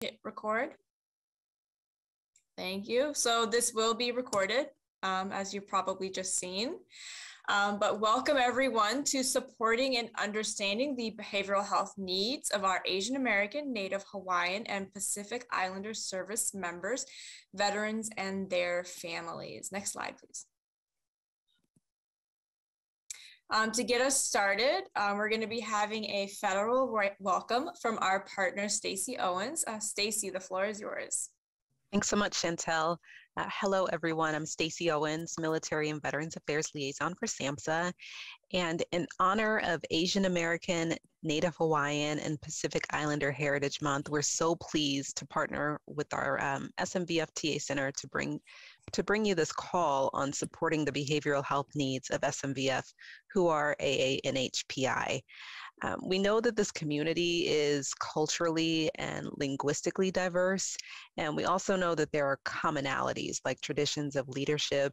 hit record. Thank you. So this will be recorded, um, as you've probably just seen. Um, but welcome everyone to supporting and understanding the behavioral health needs of our Asian American, Native Hawaiian, and Pacific Islander service members, veterans, and their families. Next slide, please. Um, to get us started, um, we're going to be having a federal welcome from our partner, Stacy Owens. Uh, Stacy, the floor is yours. Thanks so much, Chantel. Uh, hello, everyone. I'm Stacy Owens, Military and Veterans Affairs Liaison for SAMHSA. And in honor of Asian American, Native Hawaiian, and Pacific Islander Heritage Month, we're so pleased to partner with our um, SMVF Center to bring to bring you this call on supporting the behavioral health needs of SMVF who are AA and HPI. Um, we know that this community is culturally and linguistically diverse, and we also know that there are commonalities like traditions of leadership,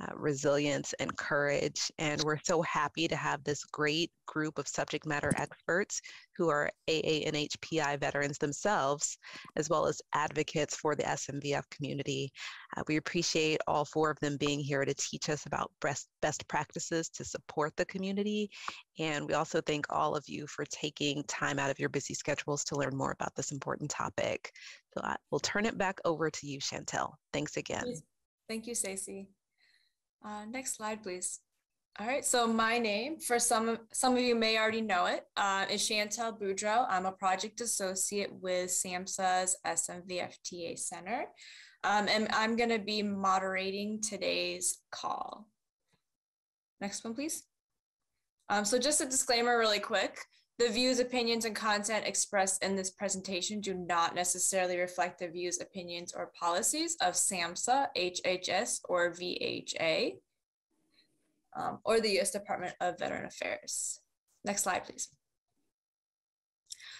uh, resilience and courage. And we're so happy to have this great group of subject matter experts who are AA and HPI veterans themselves, as well as advocates for the SMVF community. Uh, we appreciate all four of them being here to teach us about best, best practices to support the community. And we also thank all of you for taking time out of your busy schedules to learn more about this important topic. So I will turn it back over to you, Chantel. Thanks again. Thank you, Stacey. Uh, next slide, please. All right, so my name, for some, some of you may already know it, uh, is Chantel Boudreau. I'm a project associate with SAMHSA's SMVFTA Center, um, and I'm gonna be moderating today's call. Next one, please. Um, so just a disclaimer really quick. The views, opinions, and content expressed in this presentation do not necessarily reflect the views, opinions, or policies of SAMHSA, HHS, or VHA, um, or the U.S. Department of Veteran Affairs. Next slide, please.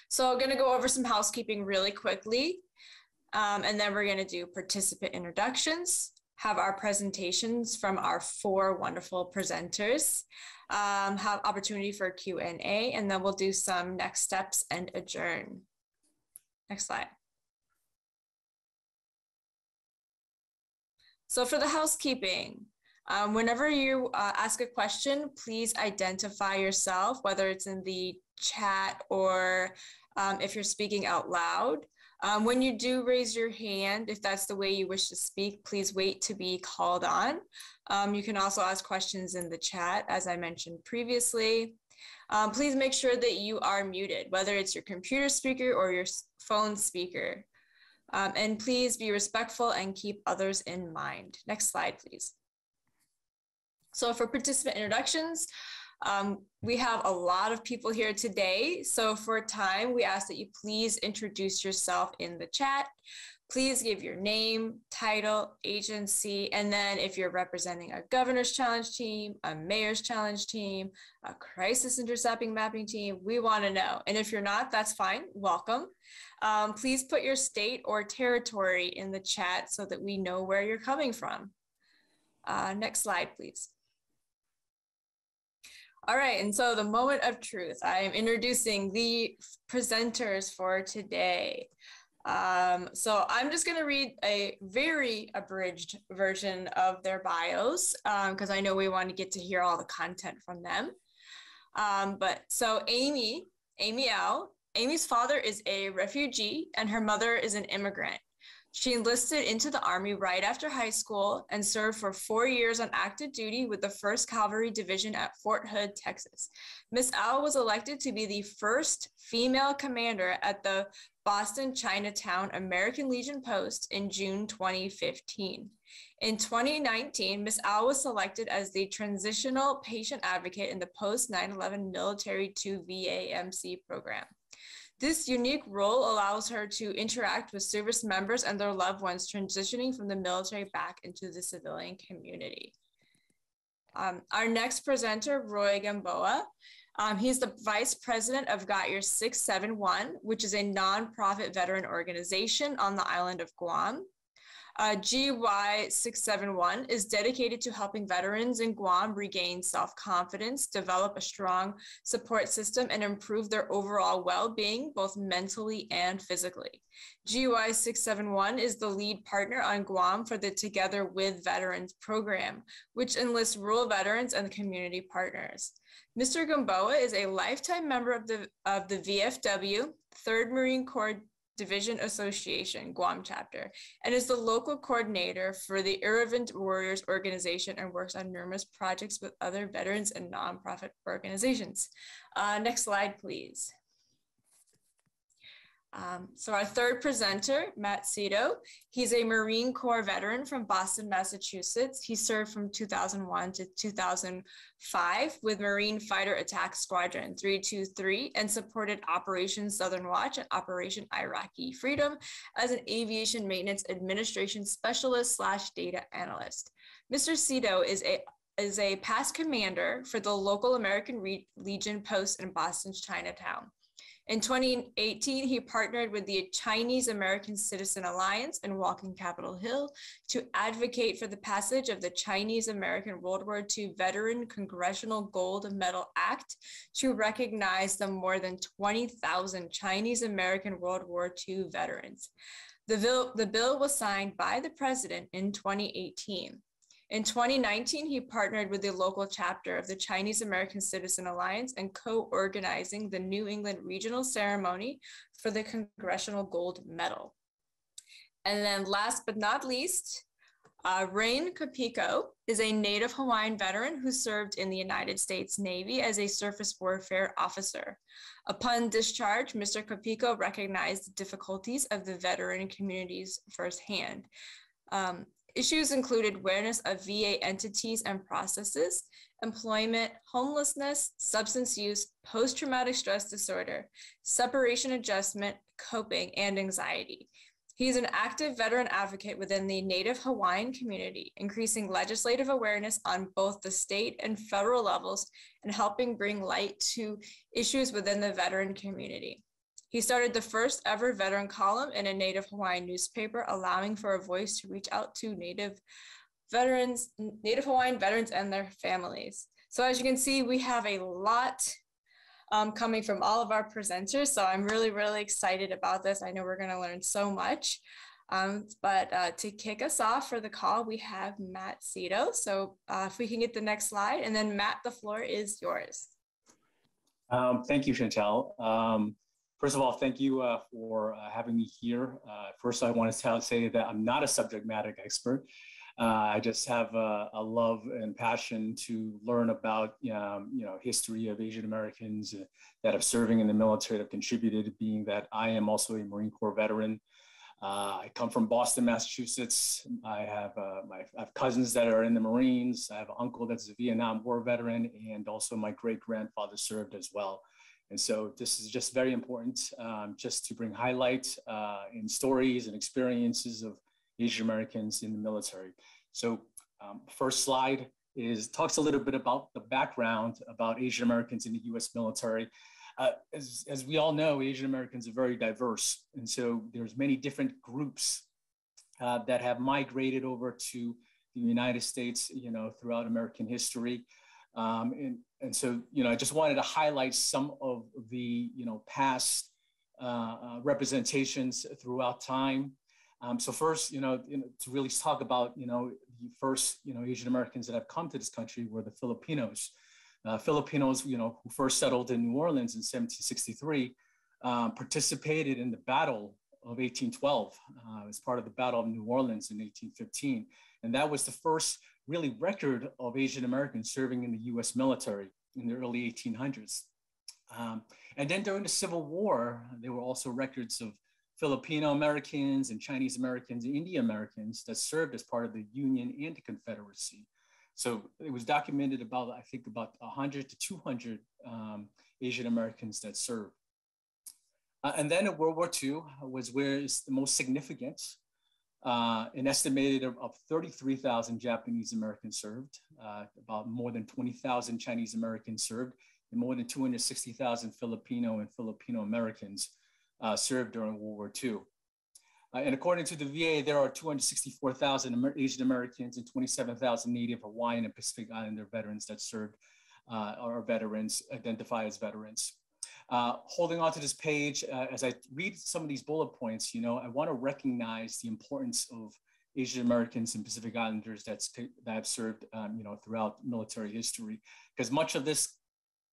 So I'm gonna go over some housekeeping really quickly, um, and then we're gonna do participant introductions, have our presentations from our four wonderful presenters, um, have opportunity for Q&A, and then we'll do some next steps and adjourn. Next slide. So for the housekeeping, um, whenever you uh, ask a question, please identify yourself, whether it's in the chat or um, if you're speaking out loud. Um, when you do raise your hand, if that's the way you wish to speak, please wait to be called on. Um, you can also ask questions in the chat, as I mentioned previously. Um, please make sure that you are muted, whether it's your computer speaker or your phone speaker. Um, and please be respectful and keep others in mind. Next slide, please. So for participant introductions, um, we have a lot of people here today. So for time, we ask that you please introduce yourself in the chat. Please give your name, title, agency, and then if you're representing a governor's challenge team, a mayor's challenge team, a crisis intercepting mapping team, we want to know. And if you're not, that's fine. Welcome. Um, please put your state or territory in the chat so that we know where you're coming from. Uh, next slide, please. All right, and so the moment of truth. I am introducing the presenters for today. Um, so I'm just going to read a very abridged version of their bios because um, I know we want to get to hear all the content from them. Um, but so Amy, Amy Au, Amy's father is a refugee and her mother is an immigrant. She enlisted into the Army right after high school and served for four years on active duty with the 1st Cavalry Division at Fort Hood, Texas. Miss Au was elected to be the first female commander at the Boston Chinatown American Legion Post in June 2015. In 2019, Miss Au was selected as the transitional patient advocate in the post 9 11 military to VAMC program. This unique role allows her to interact with service members and their loved ones transitioning from the military back into the civilian community. Um, our next presenter, Roy Gamboa, um, he's the vice president of Got Your 671, which is a nonprofit veteran organization on the island of Guam. Uh, GY671 is dedicated to helping veterans in Guam regain self confidence, develop a strong support system, and improve their overall well being, both mentally and physically. GY671 is the lead partner on Guam for the Together with Veterans program, which enlists rural veterans and community partners. Mr. Gamboa is a lifetime member of the, of the VFW, 3rd Marine Corps Division Association, Guam chapter, and is the local coordinator for the Irreverent Warriors organization and works on numerous projects with other veterans and nonprofit organizations. Uh, next slide, please. Um, so our third presenter, Matt Cito, he's a Marine Corps veteran from Boston, Massachusetts. He served from 2001 to 2005 with Marine Fighter Attack Squadron 323 and supported Operation Southern Watch and Operation Iraqi Freedom as an aviation maintenance administration specialist slash data analyst. Mr. Cito is a is a past commander for the local American Re Legion post in Boston's Chinatown. In 2018, he partnered with the Chinese American Citizen Alliance and Walking Capitol Hill to advocate for the passage of the Chinese American World War II Veteran Congressional Gold Medal Act to recognize the more than 20,000 Chinese American World War II veterans. The bill, the bill was signed by the president in 2018. In 2019, he partnered with the local chapter of the Chinese American Citizen Alliance and co-organizing the New England regional ceremony for the Congressional Gold Medal. And then last but not least, uh, Rain Capico is a Native Hawaiian veteran who served in the United States Navy as a surface warfare officer. Upon discharge, Mr. Capico recognized the difficulties of the veteran communities firsthand. Um, Issues included awareness of VA entities and processes, employment, homelessness, substance use, post traumatic stress disorder, separation adjustment, coping, and anxiety. He's an active veteran advocate within the Native Hawaiian community, increasing legislative awareness on both the state and federal levels and helping bring light to issues within the veteran community. He started the first ever veteran column in a Native Hawaiian newspaper, allowing for a voice to reach out to Native veterans, Native Hawaiian veterans and their families. So as you can see, we have a lot um, coming from all of our presenters. So I'm really, really excited about this. I know we're gonna learn so much. Um, but uh, to kick us off for the call, we have Matt Cito. So uh, if we can get the next slide, and then Matt, the floor is yours. Um, thank you, Chantel. Um, First of all, thank you uh, for uh, having me here. Uh, first, I want to tell, say that I'm not a subject matter expert. Uh, I just have a, a, love and passion to learn about, um, you know, history of Asian Americans that have serving in the military, have contributed, being that I am also a Marine Corps veteran. Uh, I come from Boston, Massachusetts. I have, uh, my, I have cousins that are in the Marines. I have an uncle that's a Vietnam War veteran, and also my great grandfather served as well. And so this is just very important um, just to bring highlight uh, in stories and experiences of Asian Americans in the military. So um, first slide is talks a little bit about the background about Asian Americans in the US military. Uh, as, as we all know, Asian Americans are very diverse. And so there's many different groups uh, that have migrated over to the United States, you know, throughout American history. Um, and, and so, you know, I just wanted to highlight some of the, you know, past uh, uh, representations throughout time. Um, so first, you know, you know, to really talk about, you know, the first, you know, Asian Americans that have come to this country were the Filipinos. Uh, Filipinos, you know, who first settled in New Orleans in 1763, um, participated in the Battle of 1812 uh, as part of the Battle of New Orleans in 1815. And that was the first really record of Asian Americans serving in the US military in the early 1800s. Um, and then during the Civil War, there were also records of Filipino Americans and Chinese Americans and Indian Americans that served as part of the Union and the Confederacy. So it was documented about, I think, about 100 to 200 um, Asian Americans that served. Uh, and then World War II was where it's the most significant uh, an estimated of, of 33,000 Japanese Americans served, uh, about more than 20,000 Chinese Americans served, and more than 260,000 Filipino and Filipino Americans uh, served during World War II. Uh, and according to the VA, there are 264,000 Asian Americans and 27,000 Native Hawaiian and Pacific Islander veterans that served uh, or veterans, identify as veterans. Uh, holding on to this page, uh, as I read some of these bullet points, you know, I want to recognize the importance of Asian Americans and Pacific Islanders that's, that have served, um, you know, throughout military history, because much of this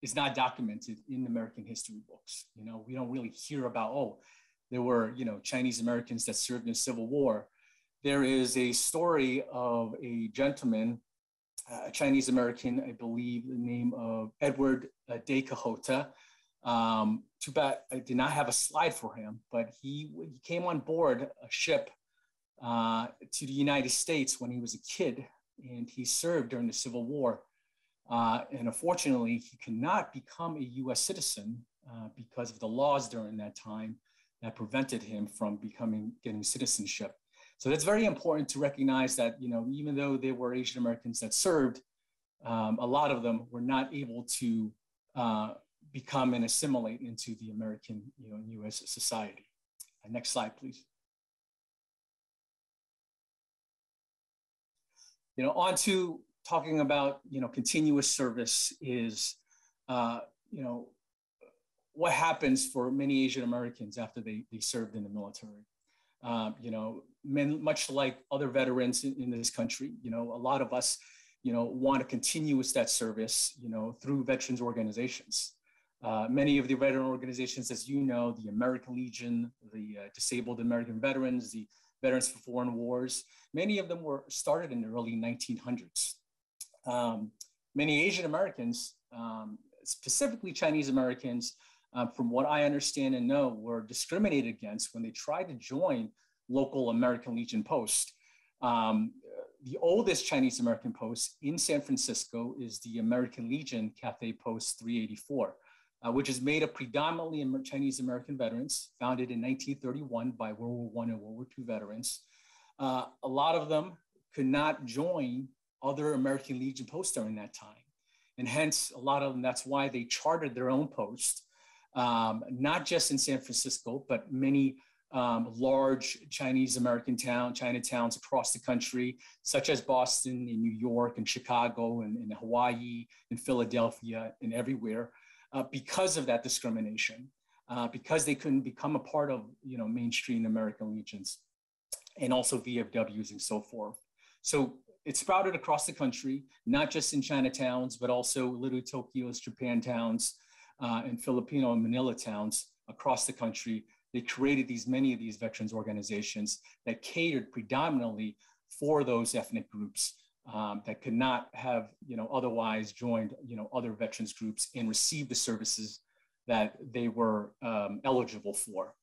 is not documented in American history books. You know, we don't really hear about, oh, there were, you know, Chinese Americans that served in the Civil War. There is a story of a gentleman, uh, a Chinese American, I believe the name of Edward uh, Day Cohota. Um, too bad I did not have a slide for him, but he, he came on board a ship uh, to the United States when he was a kid, and he served during the Civil War. Uh, and unfortunately, he could not become a US citizen uh, because of the laws during that time that prevented him from becoming, getting citizenship. So that's very important to recognize that, you know, even though there were Asian Americans that served, um, a lot of them were not able to uh, become and assimilate into the American, you know, US society. Next slide, please. You know, on to talking about, you know, continuous service is, uh, you know, what happens for many Asian Americans after they, they served in the military. Um, you know, men, much like other veterans in, in, this country, you know, a lot of us, you know, want to continue with that service, you know, through veterans organizations. Uh, many of the veteran organizations, as you know, the American Legion, the uh, Disabled American Veterans, the Veterans for Foreign Wars, many of them were started in the early 1900s. Um, many Asian Americans, um, specifically Chinese Americans, um, from what I understand and know, were discriminated against when they tried to join local American Legion post. Um, the oldest Chinese American post in San Francisco is the American Legion Cathay Post 384, uh, which is made of predominantly Chinese American veterans, founded in 1931 by World War I and World War II veterans. Uh, a lot of them could not join other American Legion posts during that time. And hence, a lot of them, that's why they chartered their own post um, not just in San Francisco, but many um, large Chinese American town, Chinatowns across the country, such as Boston and New York and Chicago and, and Hawaii and Philadelphia and everywhere, uh, because of that discrimination, uh, because they couldn't become a part of you know mainstream American legions, and also VFWs and so forth. So it sprouted across the country, not just in Chinatowns, but also Little Tokyo's, Japan towns, uh, and Filipino and Manila towns across the country. They created these many of these veterans organizations that catered predominantly for those ethnic groups um, that could not have, you know, otherwise joined, you know, other veterans groups and received the services that they were um, eligible for.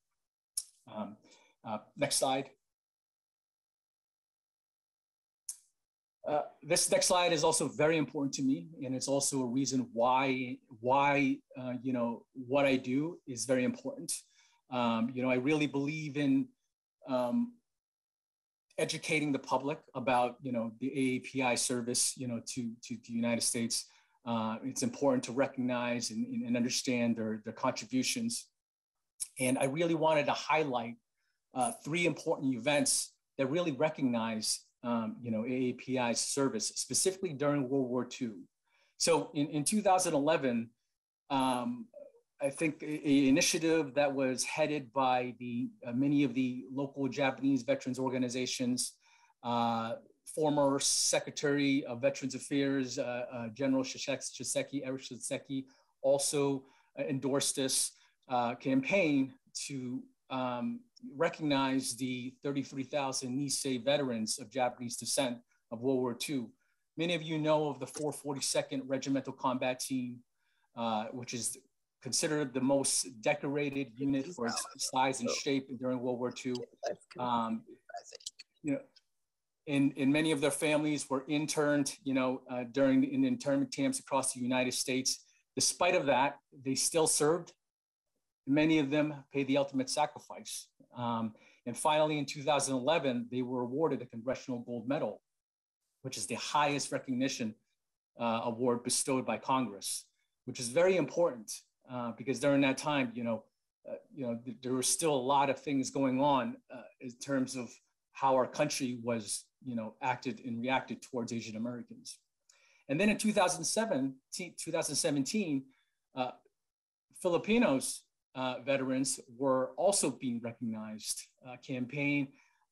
Um, uh, next slide. Uh, this next slide is also very important to me, and it's also a reason why why uh, you know what I do is very important. Um, you know, I really believe in um, educating the public about you know the AAPI service you know to to the United States. Uh, it's important to recognize and, and understand their their contributions, and I really wanted to highlight uh, three important events that really recognize um, you know, AAPI's service, specifically during World War II. So in, in 2011, um, I think an initiative that was headed by the uh, many of the local Japanese veterans organizations, uh, former Secretary of Veterans Affairs, uh, uh General Shinseki, Eric Shinseki, also uh, endorsed this uh, campaign to um, recognize the 33,000 Nisei veterans of Japanese descent of World War II. Many of you know of the 442nd Regimental Combat Team, which is considered the most decorated unit for its size and shape during World War II. Um, you know, in, in many of their families were interned, you know, uh, during in internment camps across the United States. Despite of that, they still served Many of them paid the ultimate sacrifice. Um, and finally, in 2011, they were awarded a Congressional Gold Medal, which is the highest recognition uh, award bestowed by Congress, which is very important uh, because during that time, you know, uh, you know, th- there were still a lot of things going on uh, in terms of how our country was, you know, acted and reacted towards Asian Americans. And then in 2007, 2017, uh, Filipinos uh, veterans were also being recognized. Campaign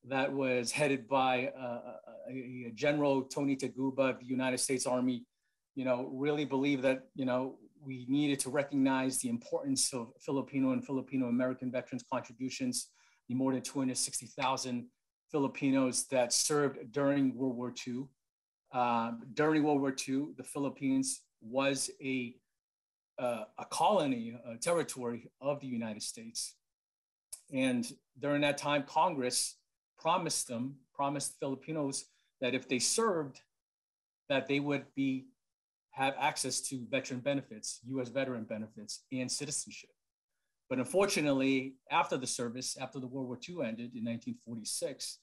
that was headed by a, a General Tony Taguba of the United States Army, you know, really believed that, you know, we needed to recognize the importance of Filipino and Filipino American veterans' contributions, the more than 260,000 Filipinos that served during World War II. Uh, during World War II, the Philippines was a, uh, a colony, a territory of the United States. And during that time, Congress promised them, promised Filipinos that if they served, that they would be have access to veteran benefits, US veteran benefits, and citizenship. But unfortunately, after the service, after the World War II ended in 1946,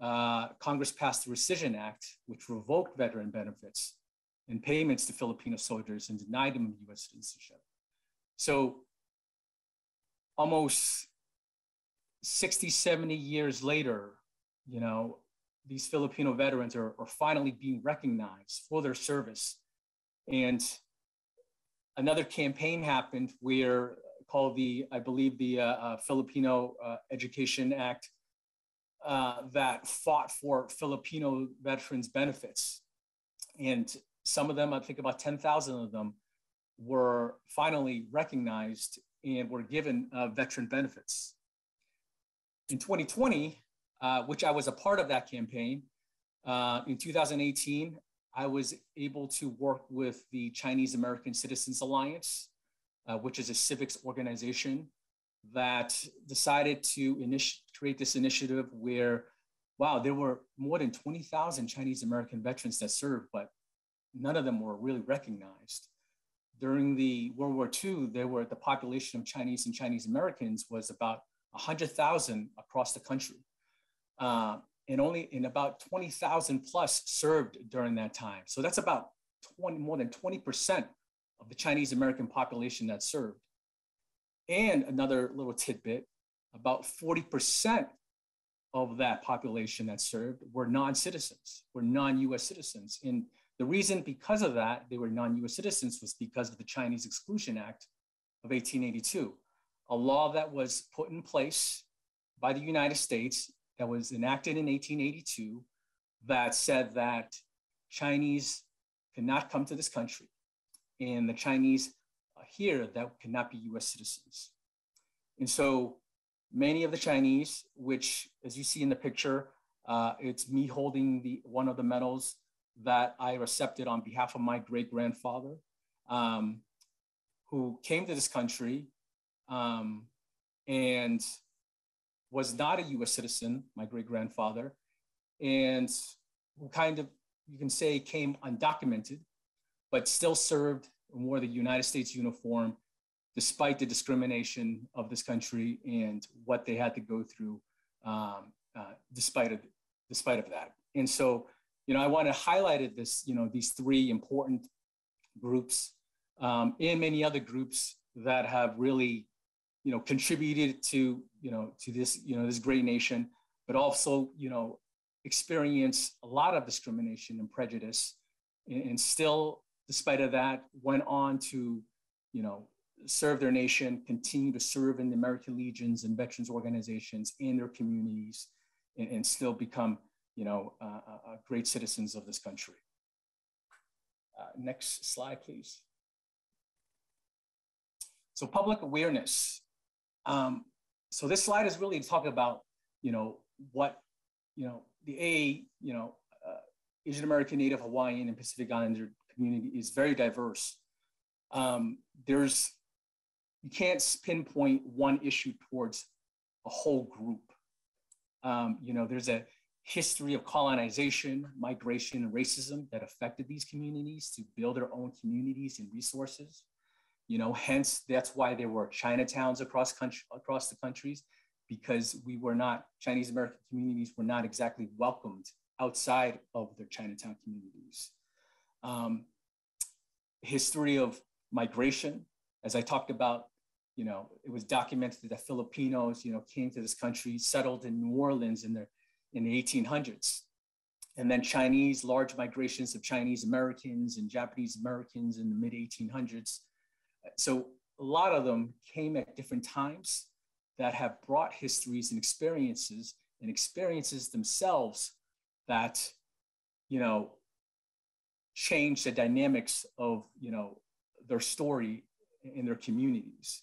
uh, Congress passed the Rescission Act, which revoked veteran benefits and payments to Filipino soldiers and denied them US citizenship. So almost 60, 70 years later, you know, these Filipino veterans are, are finally being recognized for their service. And another campaign happened where called the, I believe, the uh, uh, Filipino uh, Education Act uh, that fought for Filipino veterans benefits. And some of them, I think about 10,000 of them, were finally recognized and were given uh, veteran benefits in 2020, uh, which I was a part of that campaign, in 2018, I was able to work with the Chinese American Citizens Alliance, uh, which is a civics organization that decided to initi- create this initiative where, wow, there were more than 20,000 Chinese American veterans that served, but none of them were really recognized. During the World War II, there were the population of Chinese and Chinese Americans was about 100,000 across the country. Uh, and only in about 20,000 plus served during that time. So that's about 20, more than 20% of the Chinese American population that served. And another little tidbit about 40% of that population that served were non citizens, were non US citizens. And the reason because of that, they were non US citizens was because of the Chinese Exclusion Act of 1882 a law that was put in place by the United States that was enacted in 1882 that said that Chinese cannot come to this country and the Chinese here that cannot be US citizens. And so many of the Chinese, which as you see in the picture, uh, it's me holding the one of the medals that I accepted on behalf of my great grandfather, um, who came to this country um, and was not a US citizen, my great grandfather, and kind of, you can say, came undocumented, but still served and wore the United States uniform despite the discrimination of this country and what they had to go through um, uh, despite of despite of that. And so, you know, I want to highlight this, you know, these three important groups um, and many other groups that have really you know, contributed to, you know, to this, you know, this great nation, but also, you know, experience a lot of discrimination and prejudice and, and still, despite of that, went on to, you know, serve their nation, continue to serve in the American Legions and veterans organizations in their communities, and, and still become, you know, uh, uh, great citizens of this country. Uh, next slide, please. So public awareness. Um, so this slide is really to talk about, you know, what, you know, the A, you know, uh, Asian American, Native Hawaiian, and Pacific Islander community is very diverse. Um, there's, you can't pinpoint one issue towards a whole group. Um, you know, there's a history of colonization, migration, and racism that affected these communities to build their own communities and resources. You know, hence that's why there were Chinatowns across country, across the countries, because we were not Chinese American communities were not exactly welcomed outside of their Chinatown communities. Um, history of migration, as I talked about, you know, it was documented that Filipinos, you know, came to this country, settled in New Orleans in the in the 1800s, and then Chinese large migrations of Chinese Americans and Japanese Americans in the mid 1800s. So a lot of them came at different times that have brought histories and experiences and experiences themselves that, you know, change the dynamics of, you know, their story in their communities.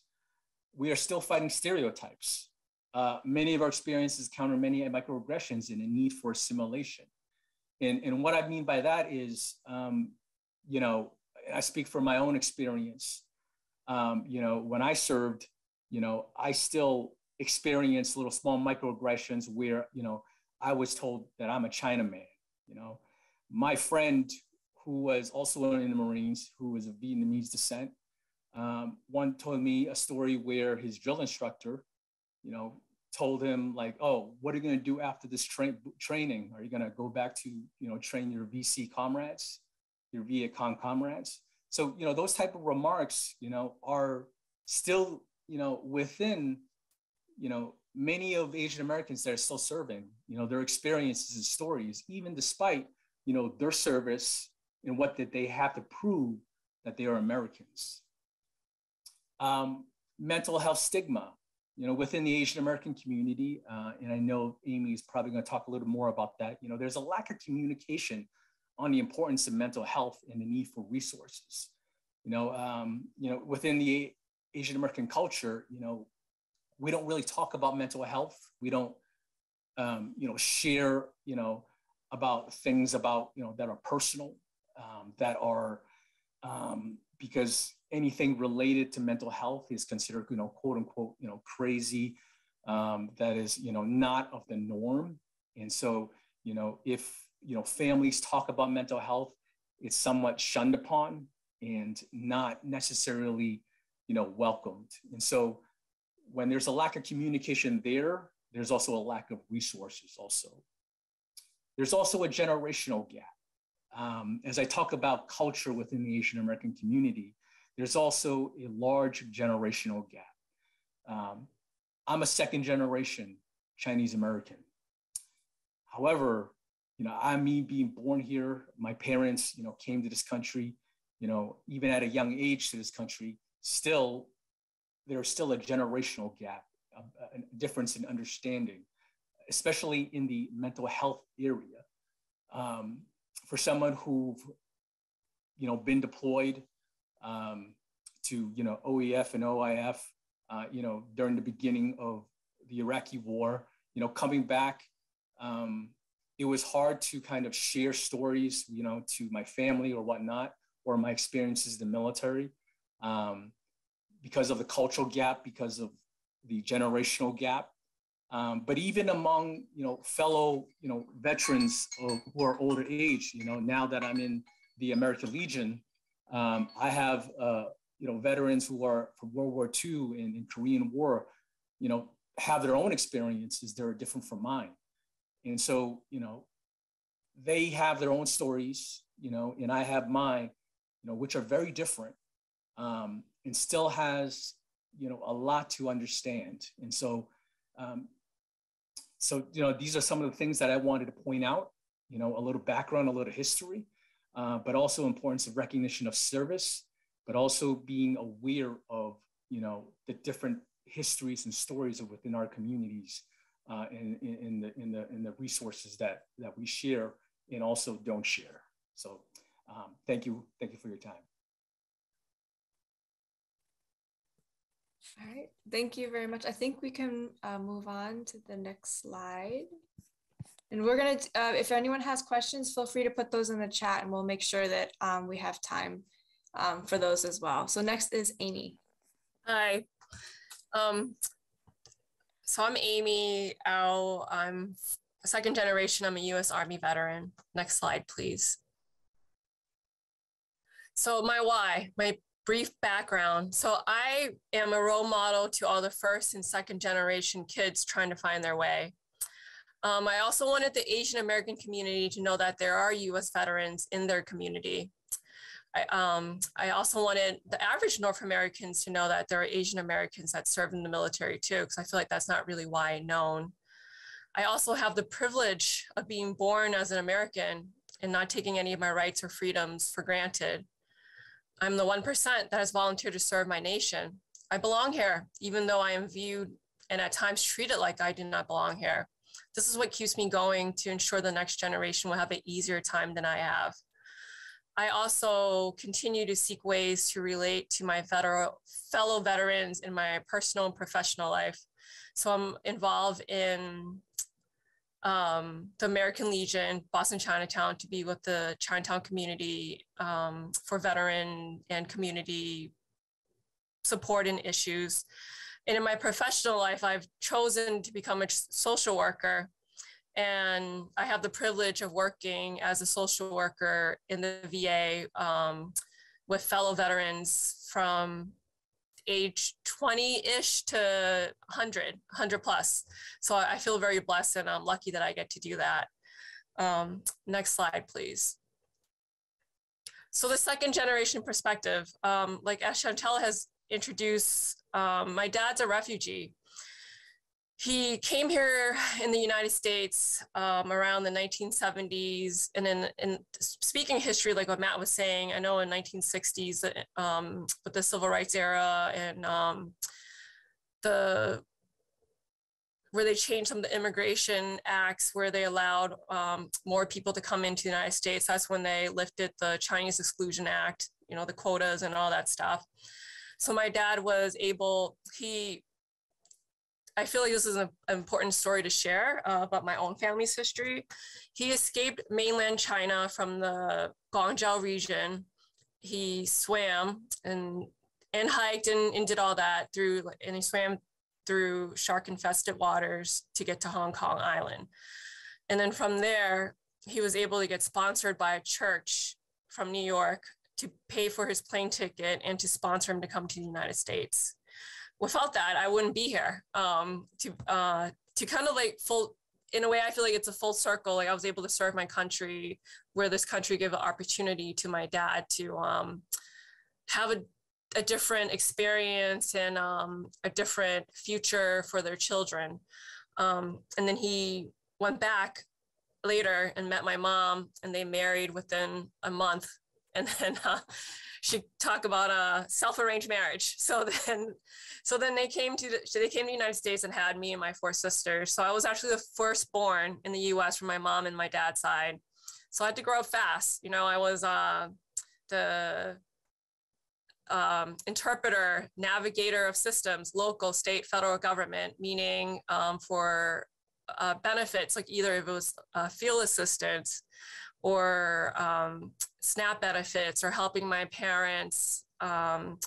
We are still fighting stereotypes. Uh, many of our experiences counter many microaggressions and a need for assimilation. And, and what I mean by that is, um, you know, I speak from my own experience. Um, you know, when I served, you know, I still experienced little small microaggressions where, you know, I was told that I'm a Chinaman. You know, my friend who was also in the Marines, who was of Vietnamese descent, um, one told me a story where his drill instructor, you know, told him like, "Oh, what are you going to do after this tra- training? Are you going to go back to you know train your VC comrades, your Viet Cong comrades?" So you know those type of remarks, you know, are still you know within you know many of Asian Americans that are still serving. You know their experiences and stories, even despite you know their service and what did they have to prove that they are Americans. Um, mental health stigma you know, within the Asian American community, uh, and I know Amy is probably going to talk a little more about that. You know, there's a lack of communication on the importance of mental health and the need for resources. You know, um, you know, within the Asian American culture, you know, we don't really talk about mental health. We don't, um, you know, share, you know, about things about you know that are personal, um, that are um, because anything related to mental health is considered, you know, quote unquote, you know, crazy. Um, that is, you know, not of the norm. And so, you know, if you know families talk about mental health, it's somewhat shunned upon and not necessarily, you know, welcomed. And so, when there's a lack of communication there, there's also a lack of resources. Also, there's also a generational gap. Um, as I talk about culture within the Asian American community, there's also a large generational gap. Um, I'm a second generation Chinese American. However, you know, I mean, being born here, my parents, you know, came to this country, you know, even at a young age to this country, still, there's still a generational gap, a, a difference in understanding, especially in the mental health area. Um, for someone who've, you know, been deployed, um, to you know OEF and OIF, uh, you know during the beginning of the Iraqi war. You know, coming back, um, it was hard to kind of share stories, you know, to my family or whatnot, or my experiences in the military, um, because of the cultural gap, because of the generational gap. Um, but even among you know fellow you know veterans who are older age, you know now that I'm in the American Legion, um, I have, uh, you know, veterans who are from World War II and, and Korean War, you know, have their own experiences that are different from mine. And so, you know, they have their own stories, you know, and I have mine, you know, which are very different um, and still has, you know, a lot to understand. And so, um, so, you know, these are some of the things that I wanted to point out, you know, a little background, a little history uh, but also importance of recognition of service, but also being aware of, you know, the different histories and stories of within our communities uh, in, in, the, in, the, in the resources that, that we share and also don't share. So um, thank you. Thank you for your time. All right, thank you very much. I think we can uh, move on to the next slide. And we're gonna, uh, if anyone has questions, feel free to put those in the chat and we'll make sure that um, we have time um, for those as well. So next is Amy. Hi. Um, so I'm Amy Au. I'm second generation. I'm a US Army veteran. Next slide, please. So my why, my brief background. So I am a role model to all the first and second generation kids trying to find their way. Um, I also wanted the Asian American community to know that there are US veterans in their community. I, um, I also wanted the average North Americans to know that there are Asian Americans that serve in the military too, because I feel like that's not really wide known. I also have the privilege of being born as an American and not taking any of my rights or freedoms for granted. I'm the 1% that has volunteered to serve my nation. I belong here, even though I am viewed and at times treated like I do not belong here. This is what keeps me going to ensure the next generation will have an easier time than I have. I also continue to seek ways to relate to my federal, fellow veterans in my personal and professional life. So I'm involved in um, the American Legion, Boston Chinatown, to be with the Chinatown community um, for veteran and community support and issues. And in my professional life, I've chosen to become a social worker. And I have the privilege of working as a social worker in the VA um, with fellow veterans from age 20-ish to 100, 100 plus. So I feel very blessed and I'm lucky that I get to do that. Um, next slide, please. So the second generation perspective, um, like as Chantel has introduced, um, my dad's a refugee he came here in the United States um, around the 1970s. And in, in speaking history, like what Matt was saying, I know in 1960s um, with the civil rights era and um, the where they changed some of the immigration acts where they allowed um, more people to come into the United States. That's when they lifted the Chinese Exclusion Act, you know, the quotas and all that stuff. So my dad was able, he I feel like this is an important story to share uh, about my own family's history. He escaped mainland China from the Guangzhou region. He swam and and hiked and, and did all that through and he swam through shark infested waters to get to Hong Kong Island. And then from there, he was able to get sponsored by a church from New York to pay for his plane ticket and to sponsor him to come to the United States without that, I wouldn't be here. Um, to uh, to kind of like full in a way, I feel like it's a full circle. Like I was able to serve my country, where this country gave an opportunity to my dad to um, have a, a different experience and um, a different future for their children. Um, and then he went back later and met my mom, and they married within a month. And then uh, she talk about a self-arranged marriage. So then, so then they came to the, they came to the United States and had me and my four sisters. So I was actually the firstborn in the U.S. from my mom and my dad's side. So I had to grow up fast. You know, I was uh, the um, interpreter, navigator of systems, local, state, federal government, meaning um, for uh, benefits like either if it was uh, field assistance or um, SNAP benefits or helping my parents um,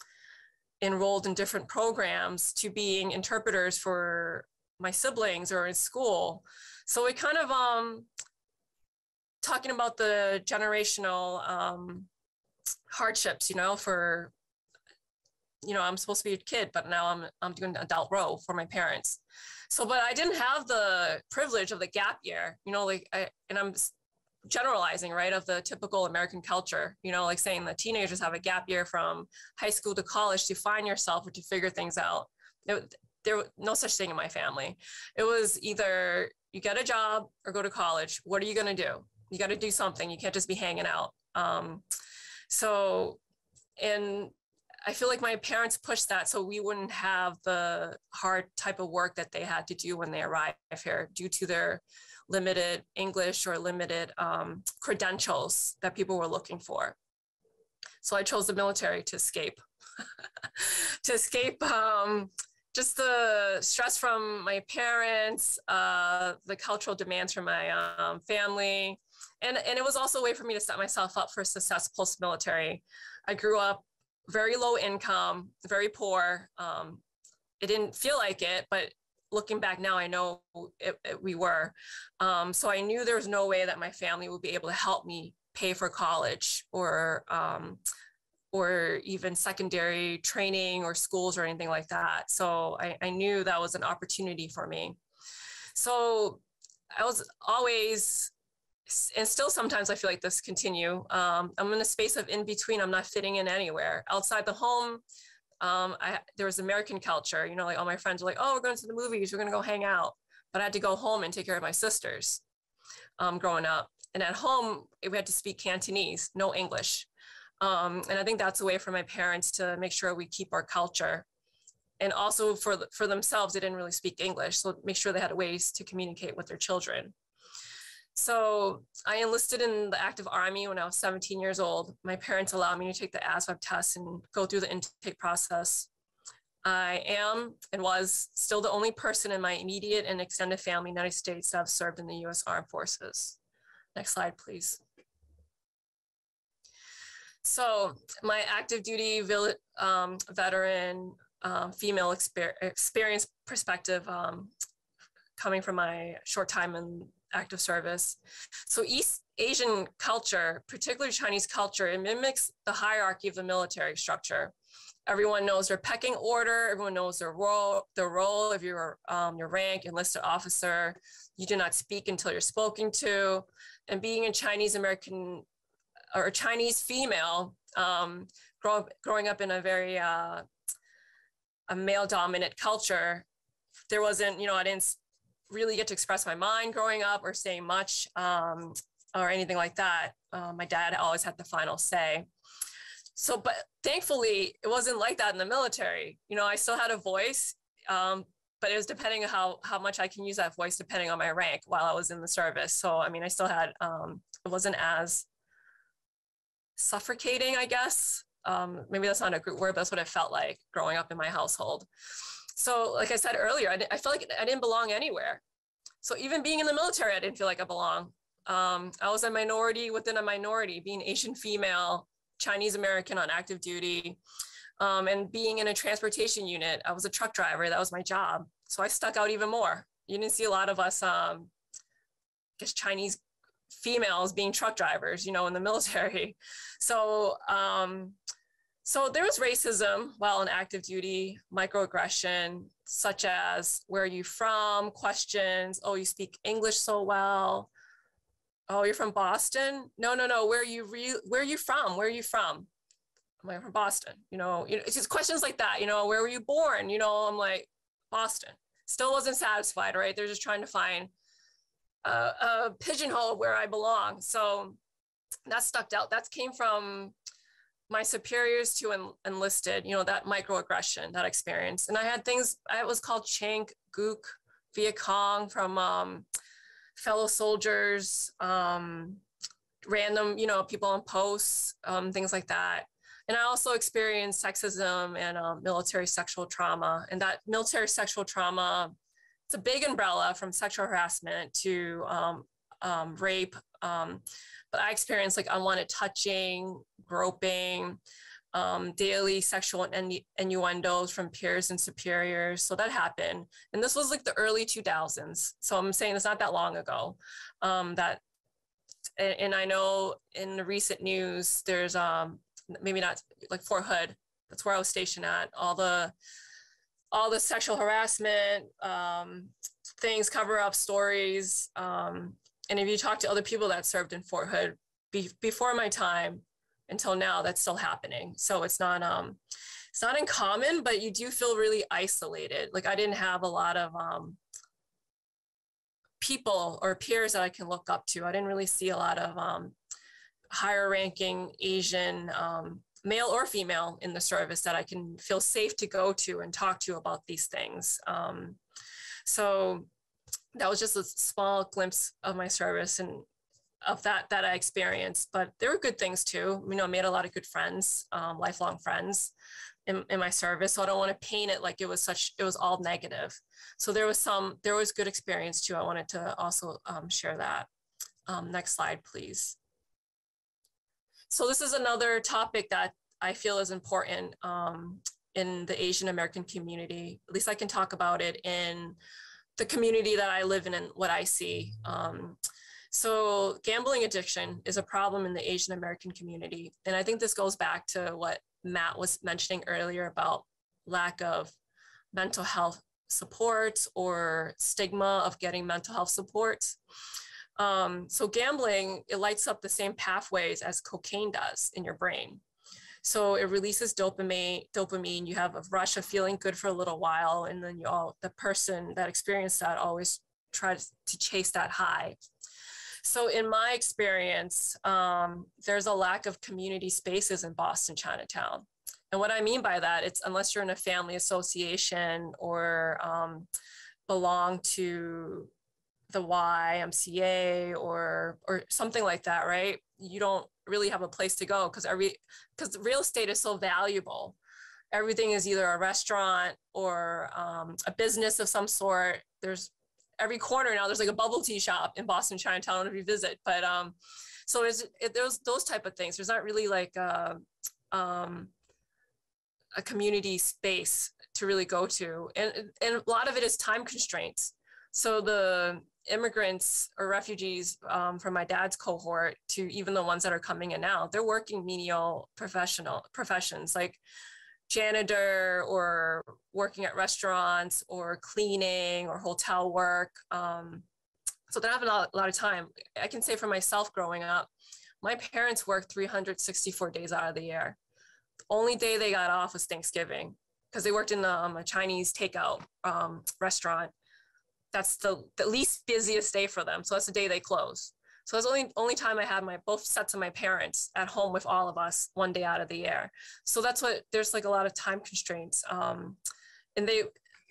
enrolled in different programs to being interpreters for my siblings or in school. So we kind of um, talking about the generational um, hardships, you know, for you know, I'm supposed to be a kid, but now I'm I'm doing adult role for my parents. So, but I didn't have the privilege of the gap year, you know, like I and I'm generalizing, right, of the typical American culture, you know, like saying that teenagers have a gap year from high school to college to find yourself or to figure things out. There, there was no such thing in my family. It was either you get a job or go to college. What are you going to do? You got to do something. You can't just be hanging out. Um, so, and I feel like my parents pushed that so we wouldn't have the hard type of work that they had to do when they arrived here due to their limited English or limited um, credentials that people were looking for. So I chose the military to escape, to escape um, just the stress from my parents, uh, the cultural demands from my um, family. And, and it was also a way for me to set myself up for success post military. I grew up very low income, very poor. Um, it didn't feel like it, but looking back now, I know it, it, we were. Um, so I knew there was no way that my family would be able to help me pay for college or um, or even secondary training or schools or anything like that. So I, I knew that was an opportunity for me. So I was always and still sometimes I feel like this continue. Um, I'm in a space of in between. I'm not fitting in anywhere outside the home. Um, I, there was American culture, you know, like all my friends were like, oh, we're going to the movies, we're going to go hang out. But I had to go home and take care of my sisters um, growing up. And at home, we had to speak Cantonese, no English. Um, and I think that's a way for my parents to make sure we keep our culture. And also for, for themselves, they didn't really speak English. So make sure they had ways to communicate with their children. So I enlisted in the active army when I was 17 years old. My parents allowed me to take the ASVAB test and go through the intake process. I am and was still the only person in my immediate and extended family in the United States that have served in the US Armed Forces. Next slide, please. So my active duty um, veteran um, female exper experience perspective um, coming from my short time in active service. So East Asian culture, particularly Chinese culture, it mimics the hierarchy of the military structure. Everyone knows their pecking order. Everyone knows their role. Their role. If you're um, your rank, enlisted officer, you do not speak until you're spoken to. And being a Chinese American or a Chinese female, um, grow, growing up in a very uh, a male dominant culture, there wasn't, you know, I didn't really get to express my mind growing up or say much um, or anything like that. Uh, my dad always had the final say. So, but thankfully, it wasn't like that in the military. You know, I still had a voice, um, but it was depending on how how much I can use that voice depending on my rank while I was in the service. So, I mean, I still had um, it wasn't as suffocating, I guess. Um, maybe that's not a good word, but that's what it felt like growing up in my household. So, like I said earlier, I, I felt like I didn't belong anywhere. So, even being in the military, I didn't feel like I belong. Um, I was a minority within a minority, being Asian female, Chinese American on active duty, um, and being in a transportation unit. I was a truck driver, that was my job. So, I stuck out even more. You didn't see a lot of us, um, guess, Chinese females being truck drivers, you know, in the military. So, um, so there was racism while in active duty, microaggression, such as where are you from? Questions. Oh, you speak English so well. Oh, you're from Boston? No, no, no. Where are you re- where are you from? Where are you from? I'm like from Boston. You know, you know, it's just questions like that. You know, where were you born? You know, I'm like Boston. Still wasn't satisfied, right? They're just trying to find a, a pigeonhole where I belong. So that stuck out. That came from my superiors to en- enlisted, you know, that microaggression, that experience. And I had things, I was called Chank, Gook, Viet Cong from um, fellow soldiers, um, random, you know, people on posts, um, things like that. And I also experienced sexism and um, military sexual trauma. And that military sexual trauma, it's a big umbrella from sexual harassment to um, um, rape. But I experienced like unwanted touching, groping, um, daily sexual innu- innuendos from peers and superiors. So that happened. And this was like the early 2000s. So I'm saying it's not that long ago. Um, that, and, and, I know in the recent news, there's um, maybe not like Fort Hood, that's where I was stationed at, all the all the sexual harassment um, things, cover up stories, um, and if you talk to other people that served in Fort Hood be, before my time until now, that's still happening. So it's not um, it's not uncommon, but you do feel really isolated. Like I didn't have a lot of um, people or peers that I can look up to. I didn't really see a lot of um, higher ranking Asian um, male or female in the service that I can feel safe to go to and talk to about these things. Um, so that was just a small glimpse of my service and of that that I experienced. But there were good things too. You know, I made a lot of good friends, um, lifelong friends in, in my service. So I don't want to paint it like it was such it was all negative. So there was some there was good experience too. I wanted to also um, share that. Um, next slide, please. So this is another topic that I feel is important um, in the Asian American community. At least I can talk about it in the community that I live in and what I see. Um, so gambling addiction is a problem in the Asian American community. And I think this goes back to what Matt was mentioning earlier about lack of mental health support or stigma of getting mental health support. Um, so gambling, it lights up the same pathways as cocaine does in your brain. So it releases dopamine, dopamine, you have a rush of feeling good for a little while. And then you all, the person that experienced that always tries to chase that high. So in my experience, um, there's a lack of community spaces in Boston Chinatown. And what I mean by that, it's unless you're in a family association or um, belong to the YMCA or or something like that, right? You don't really have a place to go because every because real estate is so valuable. Everything is either a restaurant or um, a business of some sort. There's every corner now. There's like a bubble tea shop in Boston Chinatown if you visit. But um, so there's it, there's those type of things. There's not really like a, um, a community space to really go to, and and a lot of it is time constraints. So the immigrants or refugees um, from my dad's cohort to even the ones that are coming in now, they're working menial professional professions like janitor or working at restaurants or cleaning or hotel work. Um, so they don't have a lot, a lot of time. I can say for myself growing up, my parents worked 364 days out of the year. The only day they got off was Thanksgiving because they worked in um, a Chinese takeout um, restaurant that's the, the least busiest day for them. So that's the day they close. So it's only only time I had my both sets of my parents at home with all of us one day out of the year. So that's what there's like a lot of time constraints. Um, and they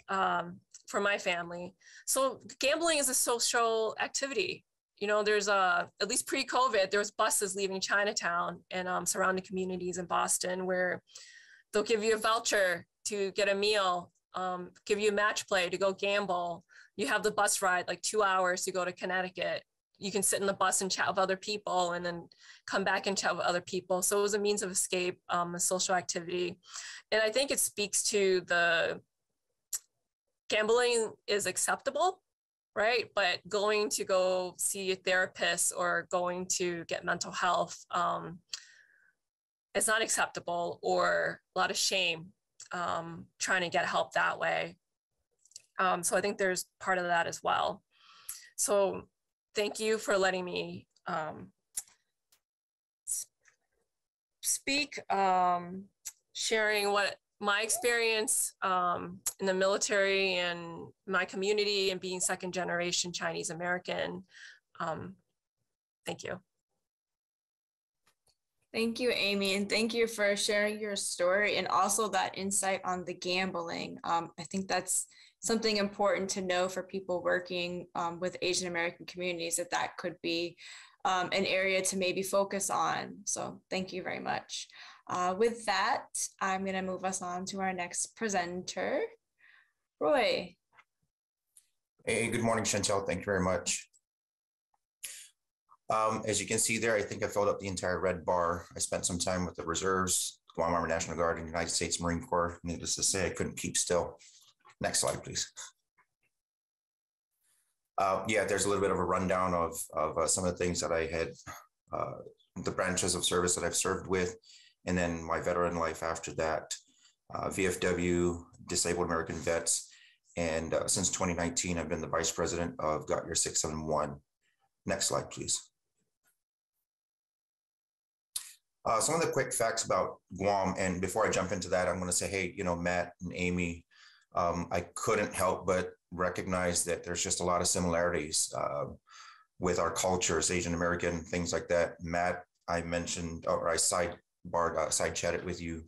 um, for my family. So gambling is a social activity. You know, there's a at least pre-COVID, there was buses leaving Chinatown and um, surrounding communities in Boston where they'll give you a voucher to get a meal, um, give you a match play to go gamble you have the bus ride like two hours to go to Connecticut. You can sit in the bus and chat with other people and then come back and chat with other people. So it was a means of escape, um, a social activity. And I think it speaks to the gambling is acceptable, right? But going to go see a therapist or going to get mental health um, is not acceptable or a lot of shame um, trying to get help that way. Um, so I think there's part of that as well. So thank you for letting me um, speak, um, sharing what my experience um, in the military and my community and being second generation Chinese American. Um, thank you. Thank you, Amy, and thank you for sharing your story and also that insight on the gambling. Um, I think that's something important to know for people working um, with Asian American communities that that could be um, an area to maybe focus on. So thank you very much. Uh, with that, I'm going to move us on to our next presenter, Roy. Hey, good morning, Chantel. Thank you very much. Um, as you can see there, I think I filled up the entire red bar. I spent some time with the reserves, Guam Army National Guard, and United States Marine Corps. Needless to say, I couldn't keep still. Next slide, please. Uh, yeah, there's a little bit of a rundown of, of uh, some of the things that I had, uh, the branches of service that I've served with, and then my veteran life after that, uh, VFW, Disabled American Vets, and uh, since 2019, I've been the vice president of Got Your 671. Next slide, please. Uh, some of the quick facts about Guam, and before I jump into that, I'm going to say, hey, you know, Matt and Amy, um, I couldn't help but recognize that there's just a lot of similarities uh, with our cultures, Asian American, things like that. Matt, I mentioned, or I sidebarred, uh, side chatted with you.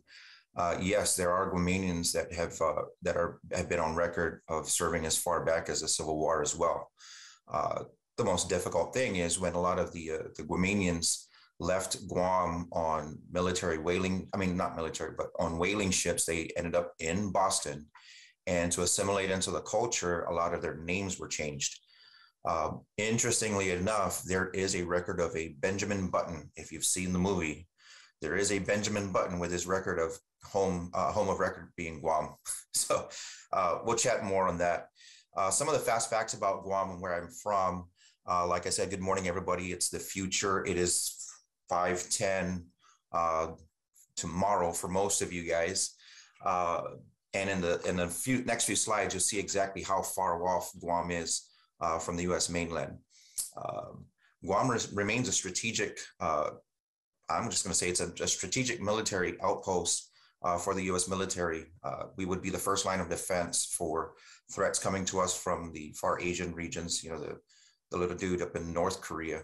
Uh, yes, there are Guamanians that have uh, that are have been on record of serving as far back as the Civil War as well. Uh, the most difficult thing is when a lot of the uh, the Guamanians left Guam on military whaling, I mean not military, but on whaling ships, they ended up in Boston and to assimilate into the culture, a lot of their names were changed. Uh, interestingly enough, there is a record of a Benjamin Button. If you've seen the movie, there is a Benjamin Button with his record of home uh, home of record being Guam. So uh, we'll chat more on that. Uh, some of the fast facts about Guam and where I'm from. Uh, like I said, good morning, everybody. It's the future. It is 510 uh, tomorrow for most of you guys. And in the in the few next few slides, you'll see exactly how far off Guam is uh, from the U.S. mainland. Um, Guam res- remains a strategic, uh, I'm just going to say it's a, a, strategic military outpost uh, for the US military. Uh, we would be the first line of defense for threats coming to us from the far Asian regions, you know, the, the little dude up in North Korea.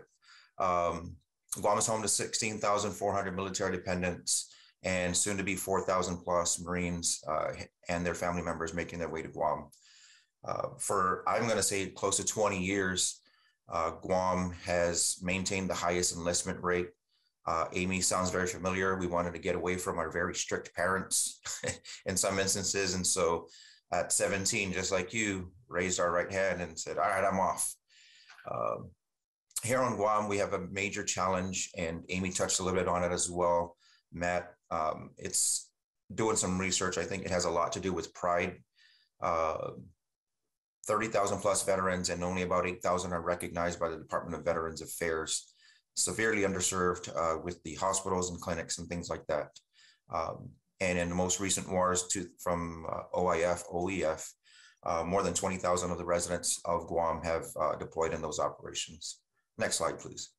Um, Guam is home to 16,400 military dependents and soon to be 4,000 plus Marines uh, and their family members making their way to Guam. Uh, for, I'm going to say, close to 20 years, uh, Guam has maintained the highest enlistment rate. Uh, Amy sounds very familiar. We wanted to get away from our very strict parents in some instances. And so at 17, just like you, raised our right hand and said, All right, I'm off. Um, here on Guam, we have a major challenge, and Amy touched a little bit on it as well. Matt, um, it's doing some research. I think it has a lot to do with pride. Uh, 30,000 plus veterans, and only about 8,000 are recognized by the Department of Veterans Affairs. Severely underserved uh, with the hospitals and clinics and things like that. Um, and in the most recent wars to, from uh, OIF, OEF, uh, more than 20,000 of the residents of Guam have uh, deployed in those operations. Next slide, please.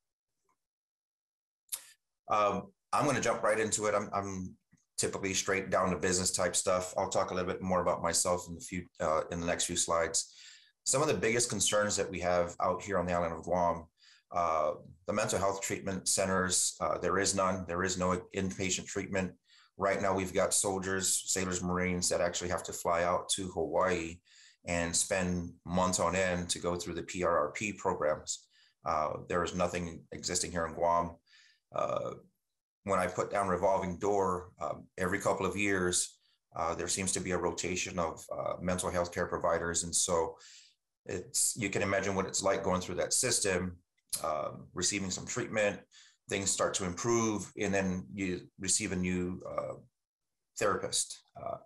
Um, I'm going to jump right into it. I'm, I'm, typically straight down to business type stuff. I'll talk a little bit more about myself in the few uh, in the next few slides. Some of the biggest concerns that we have out here on the island of Guam, uh, the mental health treatment centers, uh, there is none. There is no inpatient treatment. Right now, we've got soldiers, sailors, Marines that actually have to fly out to Hawaii and spend months on end to go through the PRRP programs. Uh, there is nothing existing here in Guam. Uh, when I put down revolving door um, every couple of years, uh, there seems to be a rotation of uh, mental health care providers. And so it's, you can imagine what it's like going through that system, um, receiving some treatment, things start to improve, and then you receive a new uh, therapist. Uh,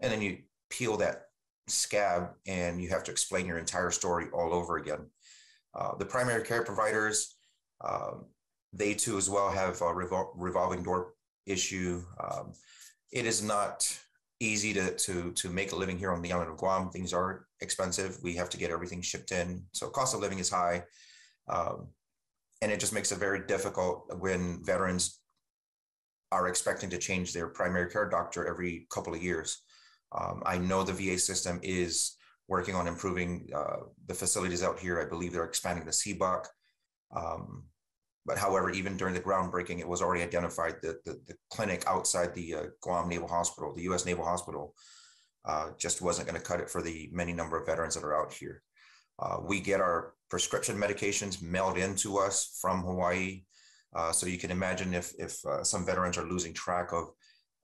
and then you peel that scab and you have to explain your entire story all over again. Uh, the primary care providers, um, they too as well have a revol- revolving door issue. Um, it is not easy to, to, to make a living here on the island of Guam. Things are expensive. We have to get everything shipped in. So cost of living is high. Um, and it just makes it very difficult when veterans are expecting to change their primary care doctor every couple of years. Um, I know the VA system is working on improving uh, the facilities out here. I believe they're expanding the CBOC. Um, but however, even during the groundbreaking, it was already identified that the, the clinic outside the uh, Guam Naval Hospital, the U.S. Naval Hospital, uh, just wasn't going to cut it for the many number of veterans that are out here. Uh, we get our prescription medications mailed in to us from Hawaii. Uh, so you can imagine if, if uh, some veterans are losing track of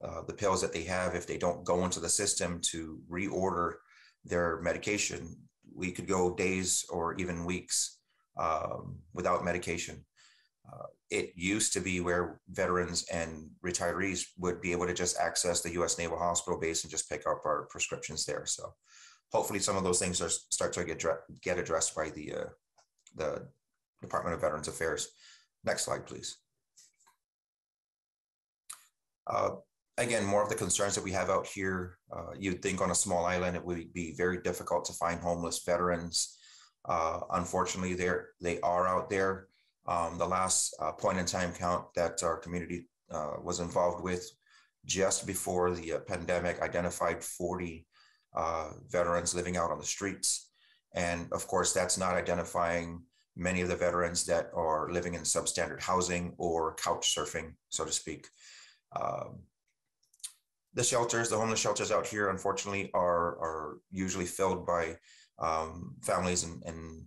uh, the pills that they have, if they don't go into the system to reorder their medication, we could go days or even weeks um, without medication. Uh, it used to be where veterans and retirees would be able to just access the U.S. Naval Hospital base and just pick up our prescriptions there. So hopefully, some of those things are start to get get addressed by the uh, the Department of Veterans Affairs. Next slide, please. Uh, again, more of the concerns that we have out here. Uh, you'd think on a small island it would be very difficult to find homeless veterans. Uh, unfortunately, they are out there. Um, the last uh, point in time count that our community uh, was involved with just before the uh, pandemic identified 40 uh, veterans living out on the streets. And of course, that's not identifying many of the veterans that are living in substandard housing or couch surfing, so to speak. Um, the shelters, the homeless shelters out here, unfortunately, are, are usually filled by um, families and, and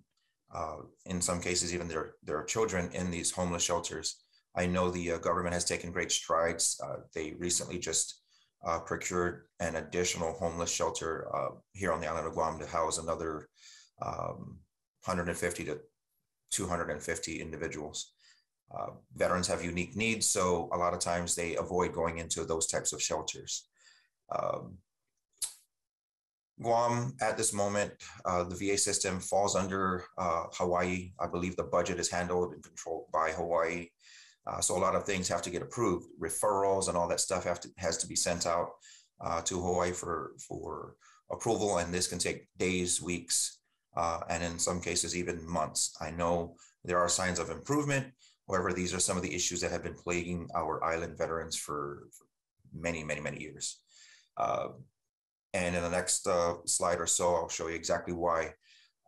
uh, in some cases, even there, there are children in these homeless shelters. I know the uh, government has taken great strides. Uh, they recently just uh, procured an additional homeless shelter uh, here on the island of Guam to house another um, 150 to 250 individuals. Veterans have unique needs, so a lot of times they avoid going into those types of shelters. Um, Guam at this moment, uh, the VA system falls under uh, Hawaii. I believe the budget is handled and controlled by Hawaii. Uh, so a lot of things have to get approved. Referrals and all that stuff have to, has to be sent out uh, to Hawaii for, for approval. And this can take days, weeks, uh, and in some cases, even months. I know There are signs of improvement. However, these are some of the issues that have been plaguing our island veterans for, for many, many, many years. Uh, and in the next uh, slide or so, I'll show you exactly why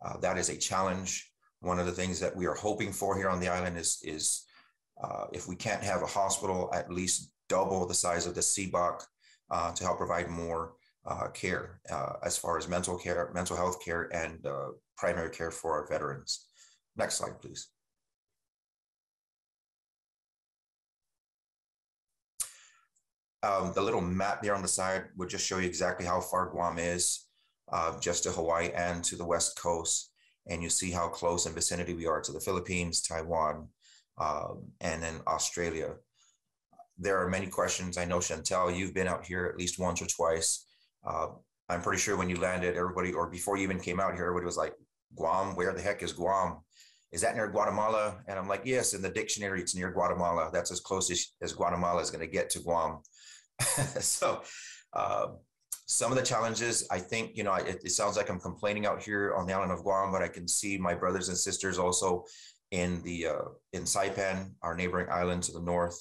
uh, that is a challenge. One of the things that we are hoping for here on the island is, is uh, if we can't have a hospital, at least double the size of the CBOC uh, to help provide more uh, care as far as mental care, mental health care, and primary care for our veterans. Next slide, please. Um, the little map there on the side would just show you exactly how far Guam is, uh, just to Hawaii and to the west coast. And you see how close in vicinity we are to the Philippines, Taiwan, um, and then Australia. There are many questions. I know, Chantel, you've been out here at least once or twice. Uh, I'm pretty sure when you landed, everybody, or before you even came out here, everybody was like, Guam, where the heck is Guam? Is that near Guatemala? And I'm like, yes, in the dictionary, it's near Guatemala. That's as close as, as Guatemala is going to get to Guam. so, uh, some of the challenges, I think, you know, it, it, sounds like I'm complaining out here on the island of Guam, but I can see my brothers and sisters also in the uh, in Saipan, our neighboring island to the north,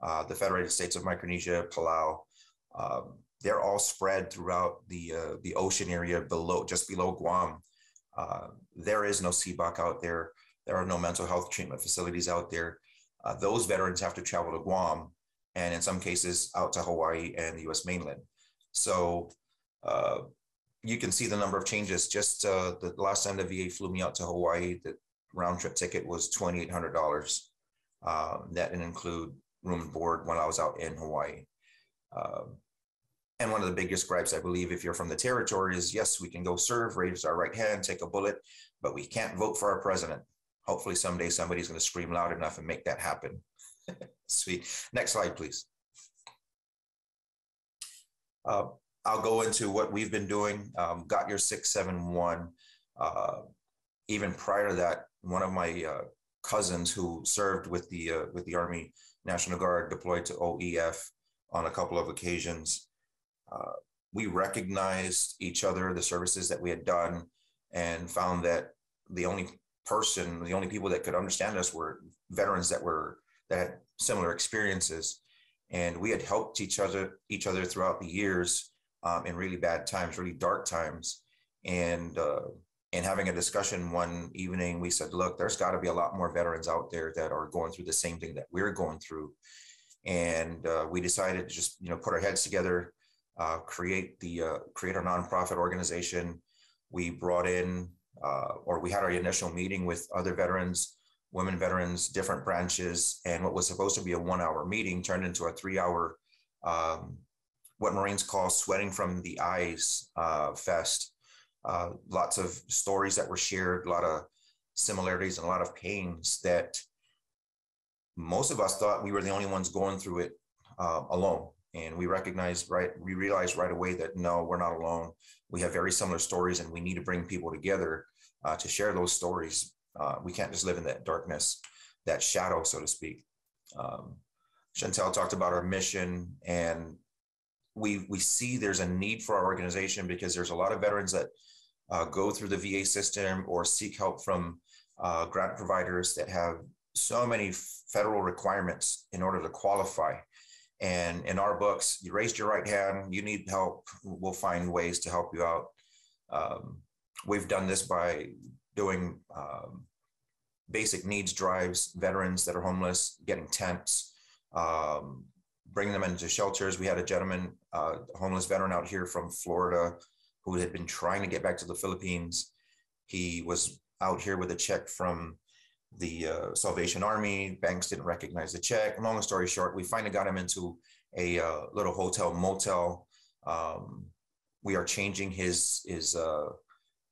uh, the Federated States of Micronesia, Palau. Um, they're all spread throughout the uh, the ocean area below, just below Guam. Uh, there is no CBOC out there. There are no mental health treatment facilities out there. Uh, those veterans have to travel to Guam and in some cases out to Hawaii and the US mainland. So uh, you can see the number of changes. Just uh, the last time the VA flew me out to Hawaii, the round trip ticket was $2,800. Um, that didn't include room and board when I was out in Hawaii. Um, and one of the biggest gripes, I believe, if you're from the territory, is yes, we can go serve, raise our right hand, take a bullet, but we can't vote for our president. Hopefully, someday somebody's going to scream loud enough and make that happen. Sweet. Next slide, please. Uh, I'll go into what we've been doing. Um, got your 671. Uh, even prior to that, one of my uh, cousins who served with the uh, with the Army National Guard deployed to OEF on a couple of occasions. Uh, we recognized each other, the services that we had done, and found that the only person, the only people that could understand us were veterans that were that had similar experiences, and we had helped each other each other throughout the years um, in really bad times, really dark times, and uh, and having a discussion one evening, we said, look, there's got to be a lot more veterans out there that are going through the same thing that we're going through, and uh, we decided to just you know put our heads together, uh, create the uh, create our nonprofit organization. We brought in, uh, or we had our initial meeting with other veterans women veterans, different branches, and what was supposed to be a one hour meeting turned into a three hour, um, what Marines call sweating from the eyes uh, fest. Uh, lots of stories that were shared, a lot of similarities and a lot of pains that most of us thought we were the only ones going through it uh, alone. And we recognized right, we realized right away that no, we're not alone. We have very similar stories, and we need to bring people together uh, to share those stories uh, we can't just live in that darkness, that shadow, so to speak. Um, Chantel talked about our mission, and we we see there's a need for our organization because there's a lot of veterans that uh, go through the VA system or seek help from uh, grant providers that have so many federal requirements in order to qualify. And in our books, you raised your right hand, you need help, we'll find ways to help you out. Um, we've done this by doing um, basic needs drives, veterans that are homeless, getting tents, um, bringing them into shelters. We had a gentleman, uh, homeless veteran out here from Florida who had been trying to get back to the Philippines. He was out here with a check from the uh, Salvation Army. Banks didn't recognize the check. Long story short, we finally got him into a uh, little hotel motel. Um, we are changing his his uh,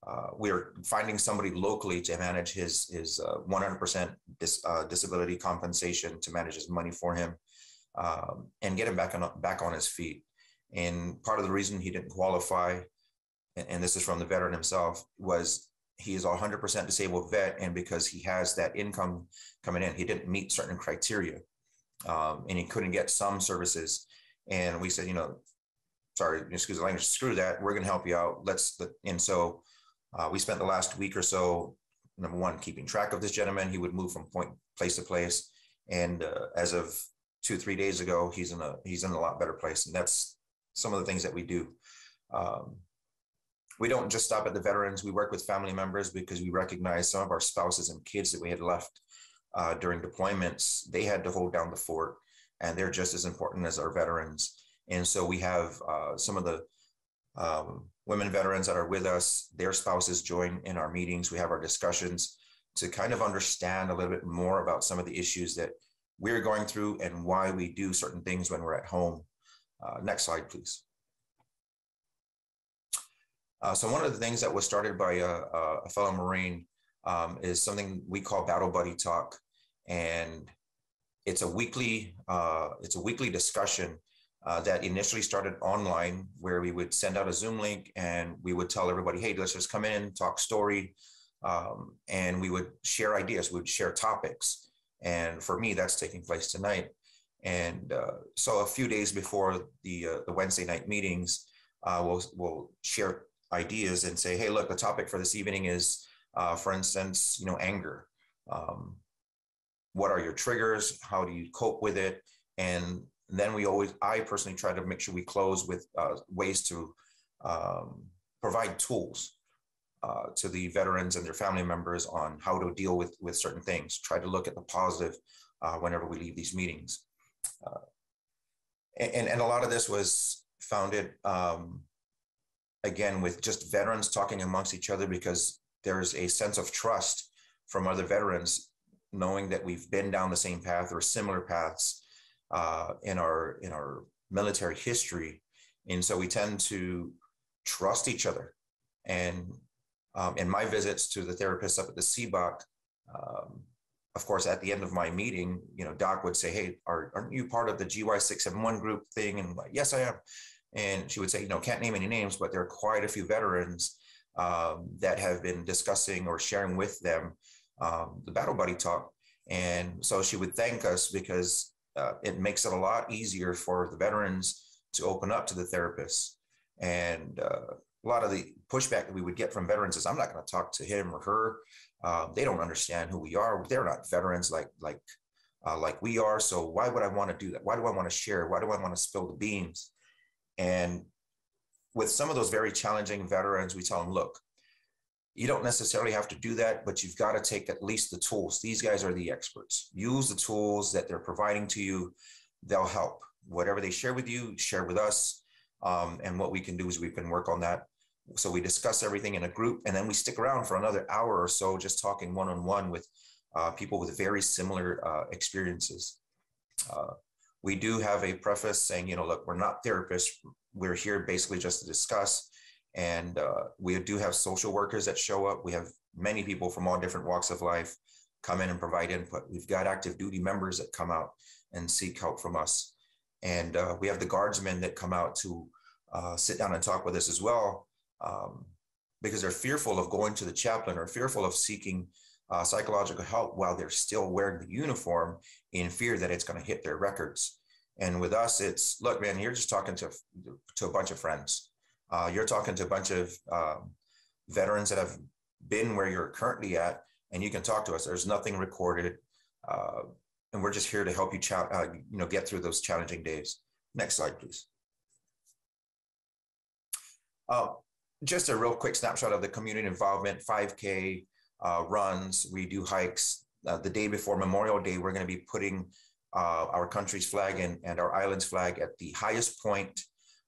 uh, we are finding somebody locally to manage his his uh, 100% dis, uh, disability compensation to manage his money for him um, and get him back on back on his feet. And part of the reason he didn't qualify, and, and this is from the veteran himself, was he is a 100% disabled vet, and because he has that income coming in, he didn't meet certain criteria, um, and he couldn't get some services. And we said, you know, sorry, excuse the language, screw that. We're going to help you out. Let's, and so uh, we spent the last week or so number one, keeping track of this gentleman. He would move from point place to place, and uh, as of two three days ago, he's in a he's in a lot better place, and that's some of the things that we do. Um, we don't just stop at the veterans. We work with family members because we recognize some of our spouses and kids that we had left uh, during deployments. They had to hold down the fort, and they're just as important as our veterans. And so we have uh, some of the um, women veterans that are with us, their spouses join in our meetings. We have our discussions to kind of understand a little bit more about some of the issues that we're going through and why we do certain things when we're at home. Uh, next slide, please. Uh, so one of the things that was started by a, a fellow Marine um, is something we call Battle Buddy Talk, and it's a weekly uh, it's a weekly discussion uh, that initially started online, where we would send out a Zoom link and we would tell everybody, "Hey, let's just come in, talk story," um, and we would share ideas, we would share topics. And for me, that's taking place tonight. And uh, so, a few days before the uh, the Wednesday night meetings, uh, we'll we'll share ideas and say, "Hey, look, the topic for this evening is, uh, for instance, you know, anger." Um, what are your triggers? How do you cope with it? And and then we always, I personally try to make sure we close with uh, ways to um, provide tools uh, to the veterans and their family members on how to deal with, with certain things. Try to look at the positive uh, whenever we leave these meetings. Uh, and, and a lot of this was founded, um, again, with just veterans talking amongst each other because there's a sense of trust from other veterans knowing that we've been down the same path or similar paths uh, in our in our military history, and so we tend to trust each other. And um, in my visits to the therapist up at the CBOC, um, of course, at the end of my meeting, you know, Doc would say, "Hey, are, aren't you part of the GY six seven one group thing?" And I'm like, "Yes, I am." And she would say, "You know, can't name any names, but there are quite a few veterans um, that have been discussing or sharing with them um, the Battle Buddy talk." And so she would thank us because uh, it makes it a lot easier for the veterans to open up to the therapists. And uh, a lot of the pushback that we would get from veterans is, I'm not going to talk to him or her. Uh, they don't understand who we are. They're not veterans like like uh, like we are. So why would I want to do that? Why do I want to share? Why do I want to spill the beans? And with some of those very challenging veterans, we tell them, look, you don't necessarily have to do that, but you've got to take at least the tools. These guys are the experts. Use the tools that they're providing to you. They'll help. Whatever they share with you, share with us. Um, and what we can do is we can work on that. So we discuss everything in a group, and then we stick around for another hour or so, just talking one on one with uh, people with very similar uh, experiences. Uh, we do have a preface saying, you know, look, we're not therapists. We're here basically just to discuss and uh, we do have social workers that show up. We have many people from all different walks of life come in and provide input. We've got active duty members that come out and seek help from us. And uh, we have the guardsmen that come out to uh, sit down and talk with us as well um, because they're fearful of going to the chaplain or fearful of seeking uh, psychological help while they're still wearing the uniform in fear that it's going to hit their records. And with us, it's look, man, you're just talking to, to a bunch of friends uh, you're talking to a bunch of um, veterans that have been where you're currently at, and you can talk to us. There's nothing recorded, uh, and we're just here to help you, uh, you know, get through those challenging days. Next slide, please. Uh, just a real quick snapshot of the community involvement: 5K uh, runs. We do hikes. Uh, the day before Memorial Day, we're going to be putting our country's flag and, and our island's flag at the highest point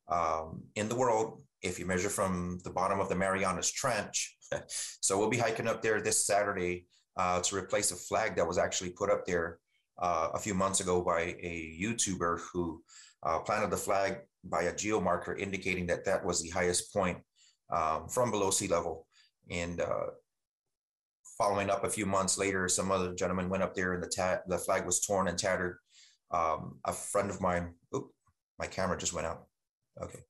um, in the world if you measure from the bottom of the Marianas Trench. so we'll be hiking up there this Saturday uh, to replace a flag that was actually put up there uh, a few months ago by a YouTuber who uh, planted the flag by a geomarker indicating that that was the highest point um, from below sea level. And uh, following up a few months later, some other gentleman went up there and the, ta- the flag was torn and tattered. Um, a friend of mine, my camera just went out. Okay.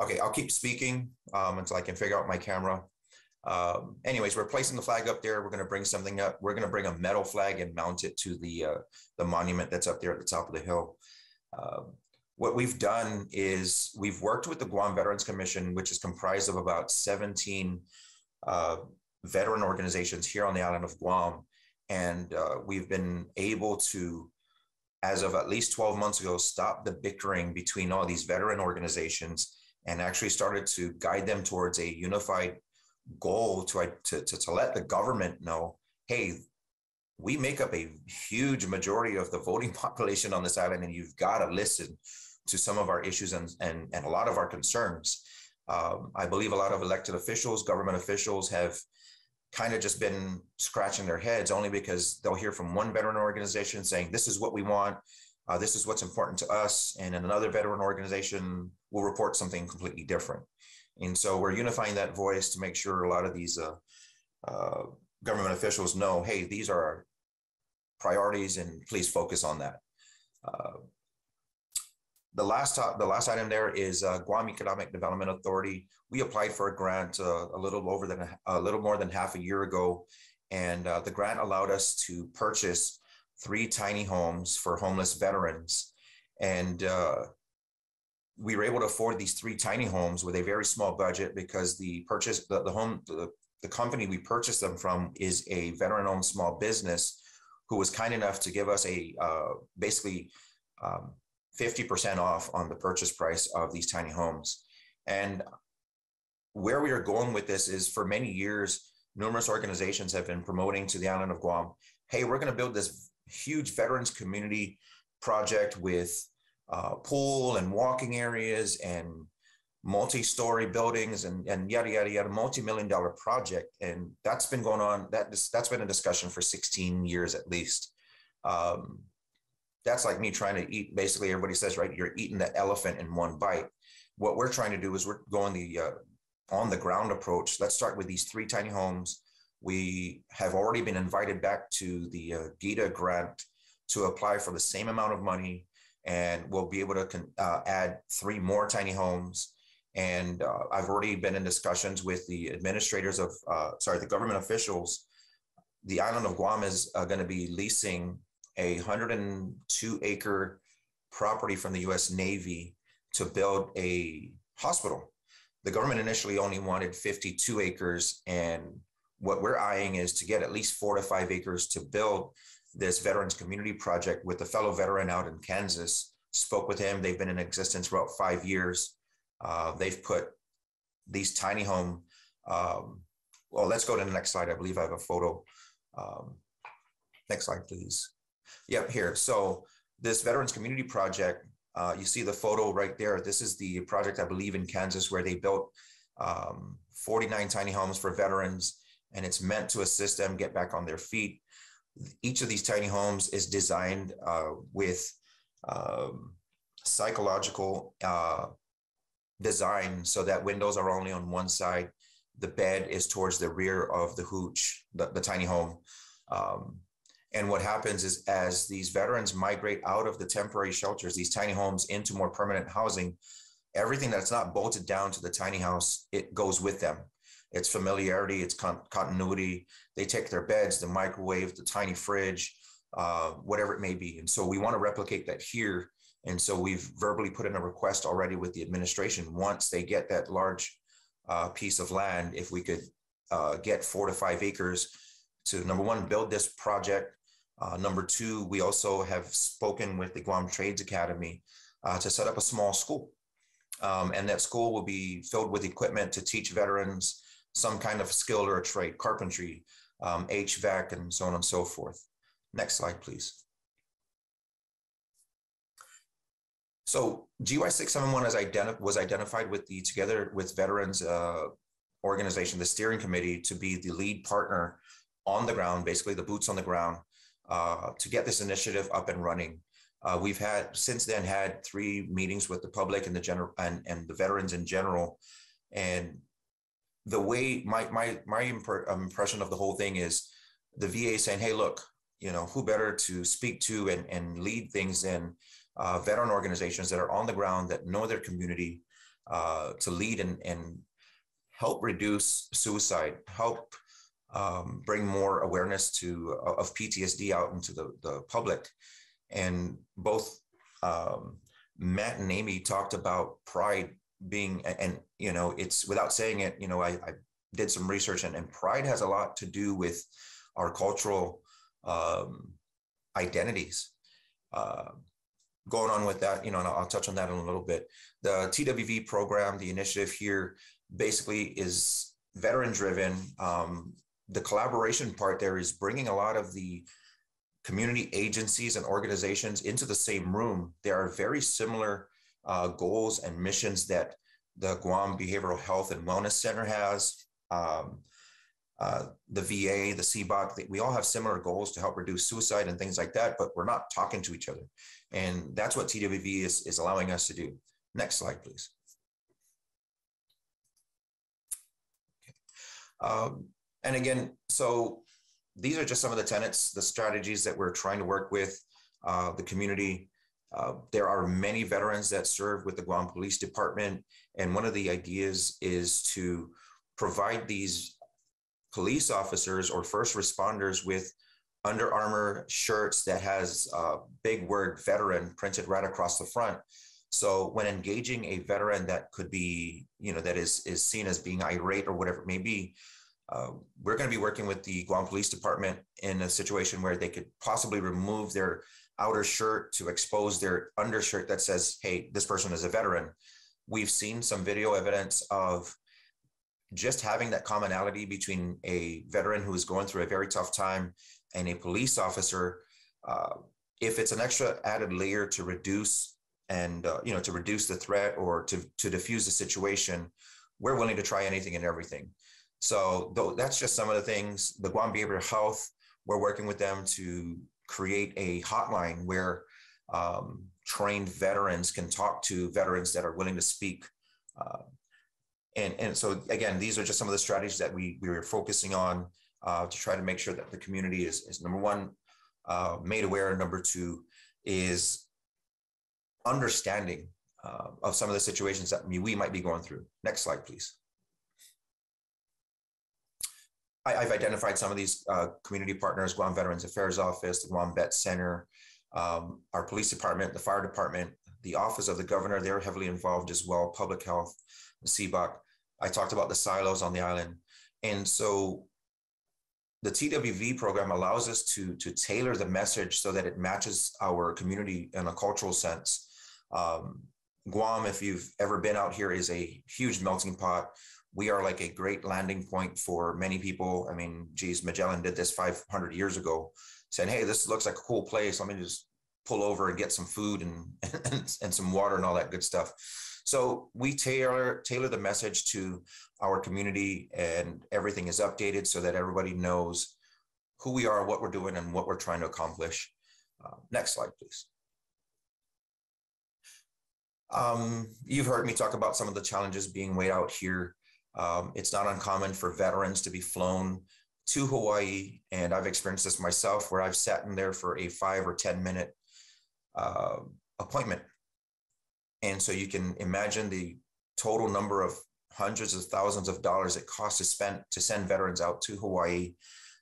Okay, I'll keep speaking um, until I can figure out my camera. Um, anyways, we're placing the flag up there. We're going to bring something up. We're going to bring a metal flag and mount it to the uh, the monument that's up there at the top of the hill. Uh, what we've done is we've worked with the Guam Veterans Commission, which is comprised of about 17 uh, veteran organizations here on the island of Guam. And uh, we've been able to, as of at least 12 months ago, stop the bickering between all these veteran organizations and actually started to guide them towards a unified goal to, to, to, to let the government know hey, we make up a huge majority of the voting population on this island, and you've got to listen to some of our issues and, and, and a lot of our concerns. Um, I believe a lot of elected officials, government officials have kind of just been scratching their heads only because they'll hear from one veteran organization saying, This is what we want, uh, this is what's important to us. And another veteran organization will report something completely different. And so we're unifying that voice to make sure a lot of these uh, uh, government officials know, hey, these are our priorities and please focus on that. Uh, the last top, the last item there is uh, Guam Economic Development Authority. We applied for a grant uh, a little over than a little more than half a year ago, and uh, the grant allowed us to purchase three tiny homes for homeless veterans, and we were able to afford these three tiny homes with a very small budget because the purchase the, the home the, the company we purchased them from is a veteran-owned small business who was kind enough to give us a uh, basically um, 50% off on the purchase price of these tiny homes. And where we are going with this is for many years, numerous organizations have been promoting to the island of Guam, hey, we're going to build this huge veterans community project with uh, pool and walking areas and multi-story buildings and, and yada yada yada multi-million dollar project. And that's been going on that that's been a discussion for 16 years at least. Um, that's like me trying to eat basically everybody says right you're eating the elephant in one bite. What we're trying to do is we're going the uh, on the ground approach. Let's start with these three tiny homes. We have already been invited back to the uh, GEDA grant to apply for the same amount of money and we'll be able to con- uh, add three more tiny homes and uh, I've already been in discussions with the administrators of, uh, sorry, the government officials. The island of Guam is uh, going to be leasing a 102 acre property from the US Navy to build a hospital. The government initially only wanted 52 acres. And what we're eyeing is to get at least four to five acres to build this veterans community project with a fellow veteran out in Kansas. Spoke with him. They've been in existence for about five years uh, they've put these tiny home. Um, well, let's go to the next slide. I believe I have a photo. Um, next slide, please. Yep, here. So this Veterans Community Project, uh, you see the photo right there. This is the project, I believe, in Kansas where they built um, 49 tiny homes for veterans, and it's meant to assist them get back on their feet. Each of these tiny homes is designed uh, with um, psychological uh, design so that windows are only on one side. The bed is towards the rear of the hooch, the, the tiny home. Um, and what happens is as these veterans migrate out of the temporary shelters, these tiny homes into more permanent housing, everything that's not bolted down to the tiny house, it goes with them. It's familiarity, it's con- continuity. They take their beds, the microwave, the tiny fridge, uh, whatever it may be. And so we want to replicate that here and so we've verbally put in a request already with the administration. Once they get that large uh, piece of land, if we could uh, get four to five acres to number one, build this project. Uh, number two, we also have spoken with the Guam Trades Academy uh, to set up a small school. Um, and that school will be filled with equipment to teach veterans some kind of skill or a trade, carpentry, um, HVAC, and so on and so forth. Next slide, please. So GY 671 was, identi- was identified with the Together with Veterans uh, organization, the steering committee, to be the lead partner on the ground, basically the boots on the ground, uh, to get this initiative up and running. Uh, we've had since then had three meetings with the public and the general and, and the veterans in general. And the way my my my impression of the whole thing is the VA saying, "Hey, look, you know, who better to speak to and and lead things in uh, veteran organizations that are on the ground that know their community uh, to lead and, and help reduce suicide, help um, bring more awareness to uh, of PTSD out into the, the public. And both um, Matt and Amy talked about pride being, and, you know, it's without saying it, you know, I, I did some research, and, and pride has a lot to do with our cultural um, identities. Uh, going on with that, you know, and I'll, touch on that in a little bit. The TWV program, the initiative here, basically is veteran driven. Um, the collaboration part there is bringing a lot of the community agencies and organizations into the same room. There are very similar uh, goals and missions that the Guam Behavioral Health and Wellness Center has. Um, uh, the VA, the CBOC, we all have similar goals to help reduce suicide and things like that, but we're not talking to each other. And that's what TWV is, is allowing us to do. Next slide, please. Okay. Um, and again, so these are just some of the tenets, the strategies that we're trying to work with uh, the community. Uh, there are many veterans that serve with the Guam Police Department. And one of the ideas is to provide these police officers or first responders with Under Armour shirts that has a big word veteran printed right across the front. So when engaging a veteran that could be, you know, that is is seen as being irate or whatever it may be, uh, we're going to be working with the Guam Police Department in a situation where they could possibly remove their outer shirt to expose their undershirt that says, hey, this person is a veteran. We've seen some video evidence of just having that commonality between a veteran who is going through a very tough time and a police officer. Uh, if it's an extra added layer to reduce and uh, you know to reduce the threat or to to diffuse the situation, we're willing to try anything and everything. So that's just some of the things. The Guam Behavioral Health, we're working with them to create a hotline where um, trained veterans can talk to veterans that are willing to speak. Uh, and, and so again, these are just some of the strategies that we, we were focusing on uh, to try to make sure that the community is, is number one, uh, made aware. And number two is understanding uh, of some of the situations that we might be going through. Next slide, please. I, have identified some of these uh, community partners, Guam Veterans Affairs Office, the Guam Vet Center, um, our police department, the fire department, the office of the governor, they're heavily involved as well, public health, the CBOC. I talked about the silos on the island. And so the TWV program allows us to, to tailor the message so that it matches our community in a cultural sense. Um, Guam, if you've ever been out here, is a huge melting pot we are like a great landing point for many people. I mean, geez, Magellan did this 500 years ago, saying, "Hey, this looks like a cool place. Let me just pull over and get some food and and, and some water and all that good stuff." So we tailor tailor the message to our community, and everything is updated so that everybody knows who we are, what we're doing, and what we're trying to accomplish. Uh, next slide, please. Um, you've heard me talk about some of the challenges being weighed out here. Um, it's not uncommon for veterans to be flown to Hawaii, and I've experienced this myself where I've sat in there for a five or 10 minute uh, appointment. And so you can imagine the total number of hundreds of thousands of dollars it costs to spend to send veterans out to Hawaii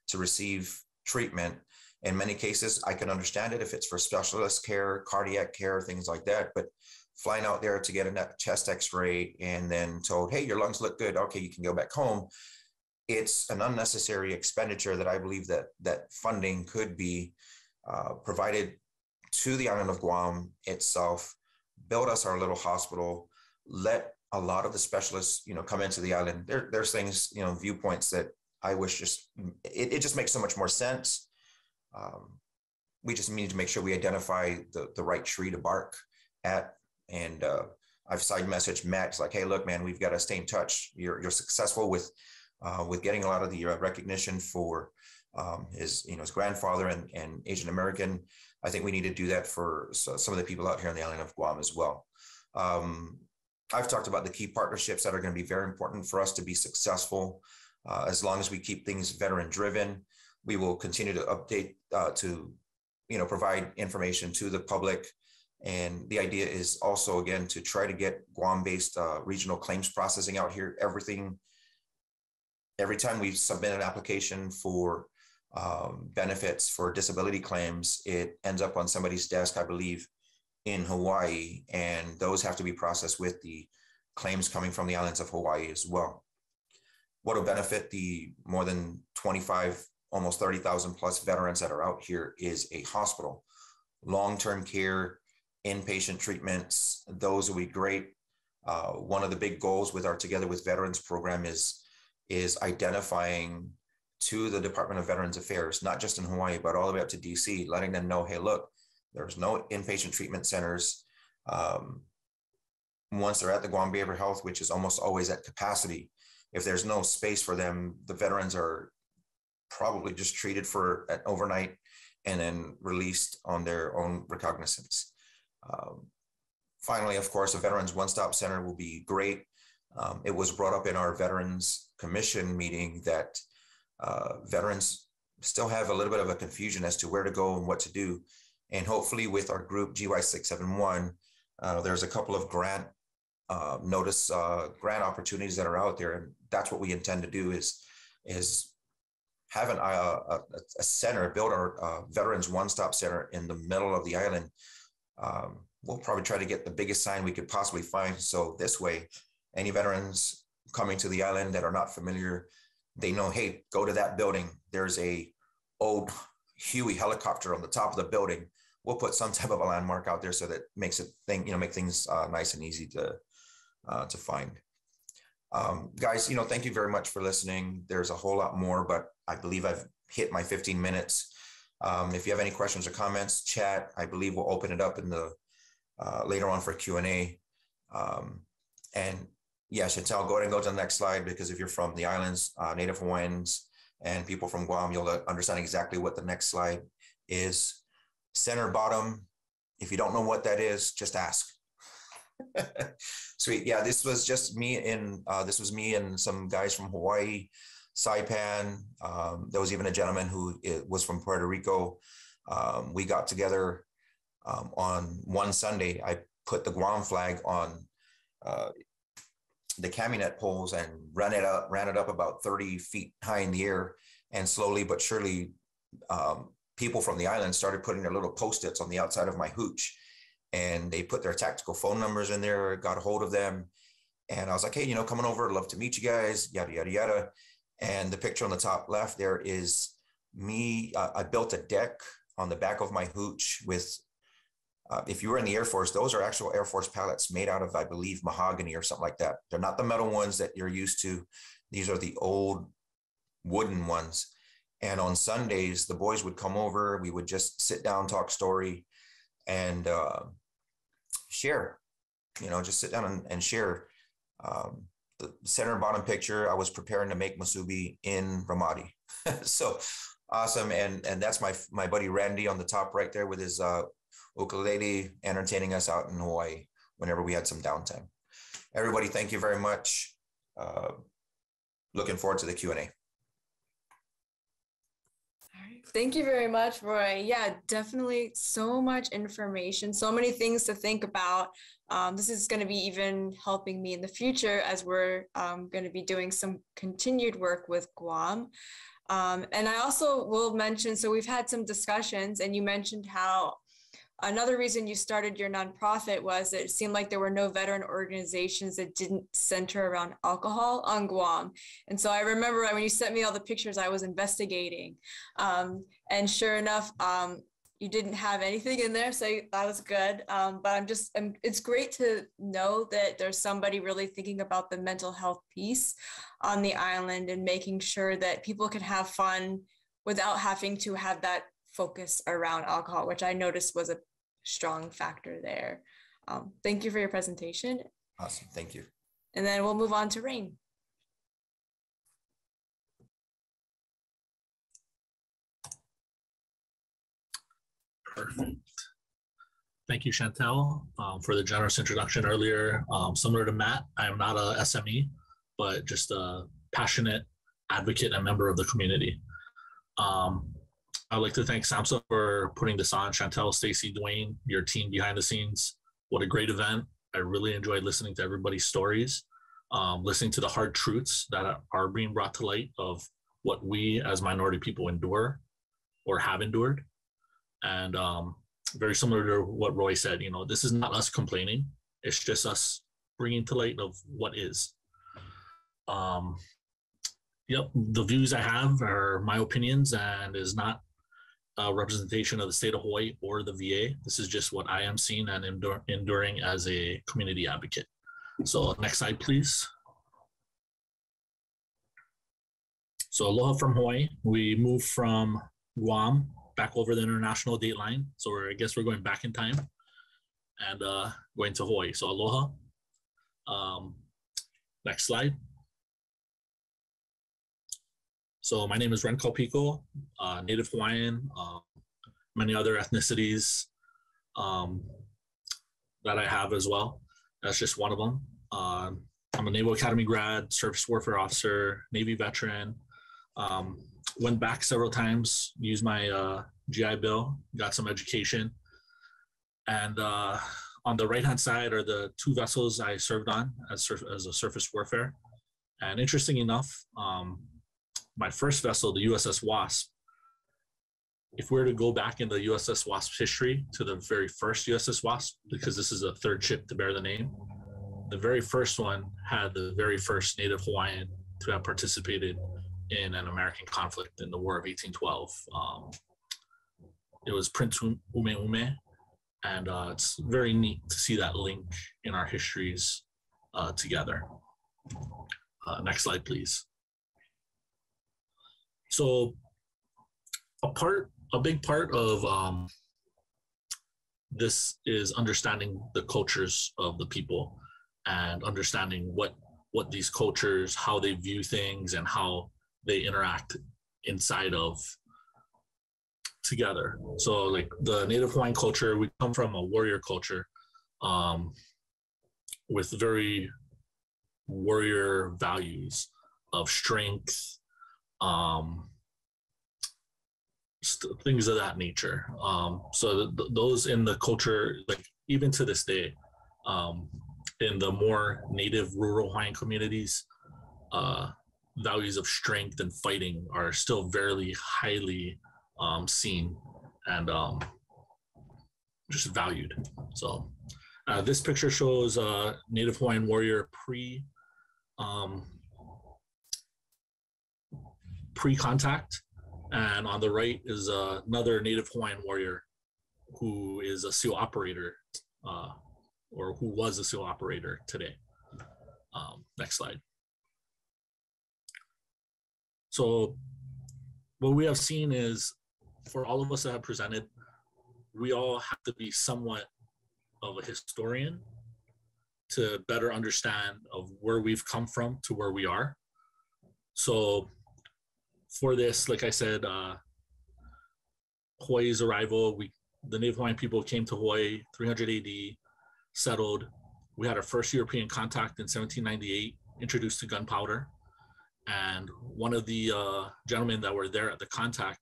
to receive treatment. In many cases, I can understand it if it's for specialist care, cardiac care, things like that. But flying out there to get a chest x-ray and then told hey your lungs look good. Okay you can go back home. It's an unnecessary expenditure that i believe that that funding could be uh, provided to the island of guam itself build us our little hospital let a lot of the specialists you know come into the island. There, there's things you know viewpoints that i wish just it, it just makes so much more sense. Um, we just need to make sure we identify the, the right tree to bark at and uh, I've side messaged Matt. like, hey, look, man, we've got to stay in touch. You're, you're successful with uh, with getting a lot of the uh, recognition for um, his you know his grandfather and, and Asian American. I think we need to do that for some of the people out here on the island of Guam as well. Um, I've talked about the key partnerships that are going to be very important for us to be successful. Uh, as long as we keep things veteran driven, we will continue to update uh, to you know provide information to the public and the idea is also, again, to try to get Guam based uh, regional claims processing out here. Everything, every time we submit an application for um, benefits for disability claims, it ends up on somebody's desk, I believe, in Hawaii. And those have to be processed with the claims coming from the islands of Hawaii as well. what will benefit the more than 25, almost 30,000 plus veterans that are out here is a hospital, long-term care, inpatient treatments. Those will be great. Uh, one of the big goals with our Together with Veterans program is is identifying to the Department of Veterans Affairs, not just in Hawaii, but all the way up to DC, letting them know, hey, look, there's no inpatient treatment centers. Um, once they're at the Guam Behavioral Health, which is almost always at capacity, if there's no space for them, the veterans are probably just treated for an overnight and then released on their own recognizance. Um, finally, of course, a Veterans One Stop Center will be great. Um, it was brought up in our Veterans Commission meeting that uh, veterans still have a little bit of a confusion as to where to go and what to do. And hopefully, with our group GY671, uh, there's a couple of grant uh, notice uh, grant opportunities that are out there, and that's what we intend to do is is have an, uh, a, a center, build our uh, Veterans One Stop Center in the middle of the island. Um, we'll probably try to get the biggest sign we could possibly find. So this way, any veterans coming to the island that are not familiar, they know, hey, go to that building. There's a old Huey helicopter on the top of the building. We'll put some type of a landmark out there so that makes it thing, you know, make things uh, nice and easy to uh, to find. Um, guys, you know, thank you very much for listening. There's a whole lot more, but I believe I've hit my 15 minutes. Um, if you have any questions or comments, chat. I believe we'll open it up in the uh, later on for Q and A. Um, and yeah, Chantel, go ahead and go to the next slide because if you're from the islands, uh, Native Hawaiians, and people from Guam, you'll understand exactly what the next slide is. Center bottom. If you don't know what that is, just ask. Sweet. Yeah, this was just me and uh, this was me and some guys from Hawaii, Saipan. Um, there was even a gentleman who was from Puerto Rico. Um, we got together um, on one Sunday. I put the Guam flag on uh, the caminet poles and ran it up, ran it up about 30 feet high in the air. And slowly but surely, um, people from the island started putting their little post-its on the outside of my hooch and they put their tactical phone numbers in there, got a hold of them. And I was like, hey, you know, coming over, love to meet you guys, yada, yada, yada. And the picture on the top left there is me. Uh, I built a deck on the back of my hooch with, uh, if you were in the Air Force, those are actual Air Force pallets made out of, I believe, mahogany or something like that. They're not the metal ones that you're used to. These are the old wooden ones. And on Sundays, the boys would come over. We would just sit down, talk story, and uh, share, you know, just sit down and, and share. Um, the center bottom picture, I was preparing to make musubi in Ramadi. so awesome. And, and that's my, my buddy Randy on the top right there with his uh, ukulele entertaining us out in Hawaii whenever we had some downtime. Everybody, thank you very much. Uh, looking forward to the Q&A. Thank you very much, Roy. Yeah, definitely so much information, so many things to think about. Um, this is going to be even helping me in the future as we're um, going to be doing some continued work with Guam. Um, and I also will mention so we've had some discussions, and you mentioned how another reason you started your nonprofit was it seemed like there were no veteran organizations that didn't center around alcohol on Guam. And so I remember when you sent me all the pictures, I was investigating. Um, and sure enough, um, you didn't have anything in there, so that was good. Um, but I'm just, I'm, it's great to know that there's somebody really thinking about the mental health piece on the island and making sure that people can have fun without having to have that focus around alcohol, which I noticed was a strong factor there. Um, thank you for your presentation. Awesome. Thank you. And then we'll move on to Rain. Perfect. Thank you, Chantel, um, for the generous introduction earlier. Um, similar to Matt, I am not a SME, but just a passionate advocate and member of the community. Um, I'd like to thank SAMHSA for putting this on. Chantel, Stacy, Dwayne, your team behind the scenes. What a great event. I really enjoyed listening to everybody's stories, um, listening to the hard truths that are being brought to light of what we as minority people endure or have endured. And um, very similar to what Roy said, you know, this is not us complaining. It's just us bringing to light of what is. Um, yep, the views I have are my opinions and is not a representation of the state of Hawaii or the VA. This is just what I am seeing and endure, enduring as a community advocate. So next slide, please. So aloha from Hawaii. We moved from Guam back over the international date line. So I guess we're going back in time and uh, going to Hawaii. So aloha. Um, next slide. So my name is Ren Kalpiko, uh, Native Hawaiian, uh, many other ethnicities um, that I have as well. That's just one of them. Uh, I'm a Naval Academy grad, surface warfare officer, Navy veteran. Um, went back several times, used my uh, GI Bill, got some education. And uh, on the right hand side are the two vessels I served on as, as a surface warfare. And interesting enough, um, my first vessel, the USS Wasp, if we were to go back in the USS Wasp's history to the very first USS Wasp, because this is a third ship to bear the name, the very first one had the very first Native Hawaiian to have participated in an American conflict in the War of 1812. Um, it was Prince Ume Ume, and uh, it's very neat to see that link in our histories uh, together. Uh, next slide, please. So a part, a big part of um, this is understanding the cultures of the people and understanding what what these cultures, how they view things, and how they interact inside of together. So like the Native Hawaiian culture, we come from a warrior culture um, with very warrior values of strength, um, things of that nature. Um, so th- those in the culture, like even to this day, um, in the more native rural Hawaiian communities, uh, values of strength and fighting are still very highly um, seen and um, just valued. So uh, this picture shows a Native Hawaiian warrior pre um, pre-contact, and on the right is uh, another Native Hawaiian warrior who is a SEAL operator, uh, or who was a SEAL operator today. Um, next slide. So what we have seen is for all of us that have presented, we all have to be somewhat of a historian to better understand of where we've come from to where we are. So for this, like I said, uh, Hawaii's arrival, we the Native Hawaiian people came to Hawaii 300 AD, settled. We had our first European contact in 1798, introduced to gunpowder. And one of the uh, gentlemen that were there at the contact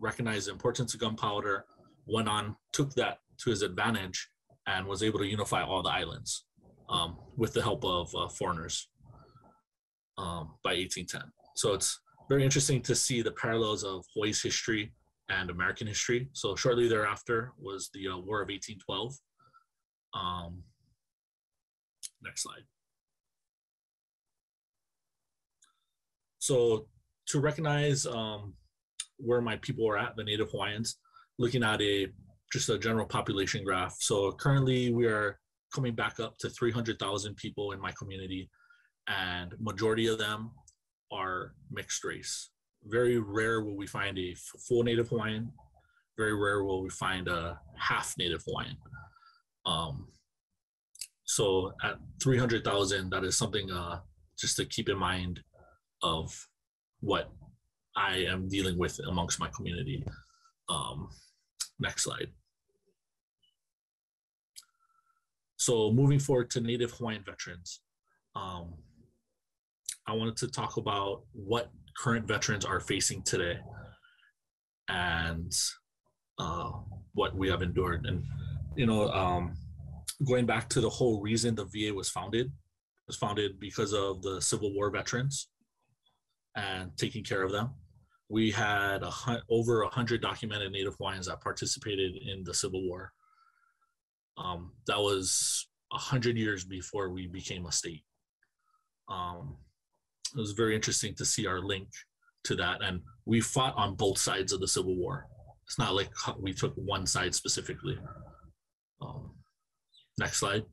recognized the importance of gunpowder, went on, took that to his advantage, and was able to unify all the islands um, with the help of uh, foreigners um, by 1810. So it's very interesting to see the parallels of Hawaii's history and American history. So shortly thereafter was the uh, War of 1812. Um, next slide. So to recognize um, where my people are at, the Native Hawaiians, looking at a just a general population graph. So currently we are coming back up to 300,000 people in my community and majority of them are mixed race. Very rare will we find a full Native Hawaiian. Very rare will we find a half Native Hawaiian. Um, so at 300,000, that is something uh, just to keep in mind of what I am dealing with amongst my community. Um, next slide. So moving forward to Native Hawaiian veterans. Um, I wanted to talk about what current veterans are facing today and uh, what we have endured. And, you know, um, going back to the whole reason the VA was founded, was founded because of the Civil War veterans and taking care of them. We had a, over 100 documented Native Hawaiians that participated in the Civil War. Um, that was 100 years before we became a state. Um, it was very interesting to see our link to that. And we fought on both sides of the Civil War. It's not like we took one side specifically. Um, next slide.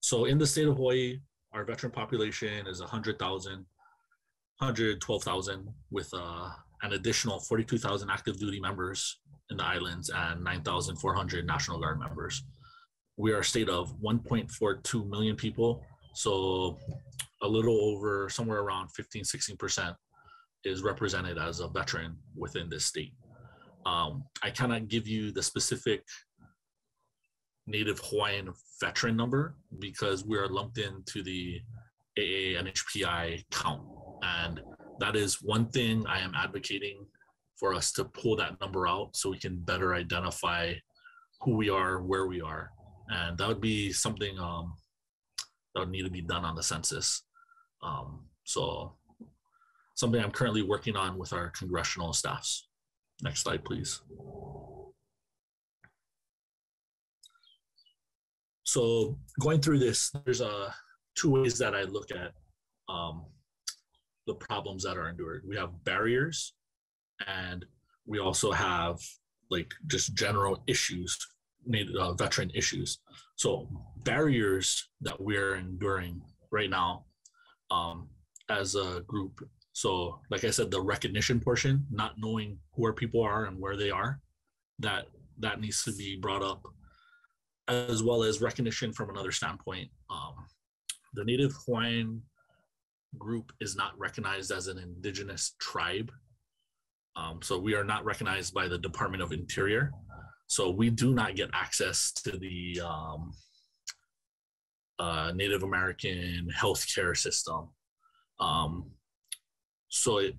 So in the state of Hawaii, our veteran population is 100,000, 112,000 with uh, an additional 42,000 active duty members in the islands and 9,400 National Guard members. We are a state of 1.42 million people. So a little over somewhere around 15, 16% is represented as a veteran within this state. Um, I cannot give you the specific Native Hawaiian veteran number because we are lumped into the AA NHPI count. And that is one thing I am advocating for us to pull that number out so we can better identify who we are, where we are. And that would be something um, that would need to be done on the census. Um, so something I'm currently working on with our congressional staffs. Next slide, please. So going through this, there's uh, two ways that I look at um, the problems that are endured. We have barriers and we also have like just general issues, uh, veteran issues. So barriers that we're enduring right now um, as a group. So, like I said, the recognition portion, not knowing where people are and where they are, that that needs to be brought up, as well as recognition from another standpoint. Um, the Native Hawaiian group is not recognized as an indigenous tribe. Um, so we are not recognized by the Department of Interior. So we do not get access to the um, uh, Native American healthcare system. Um, so it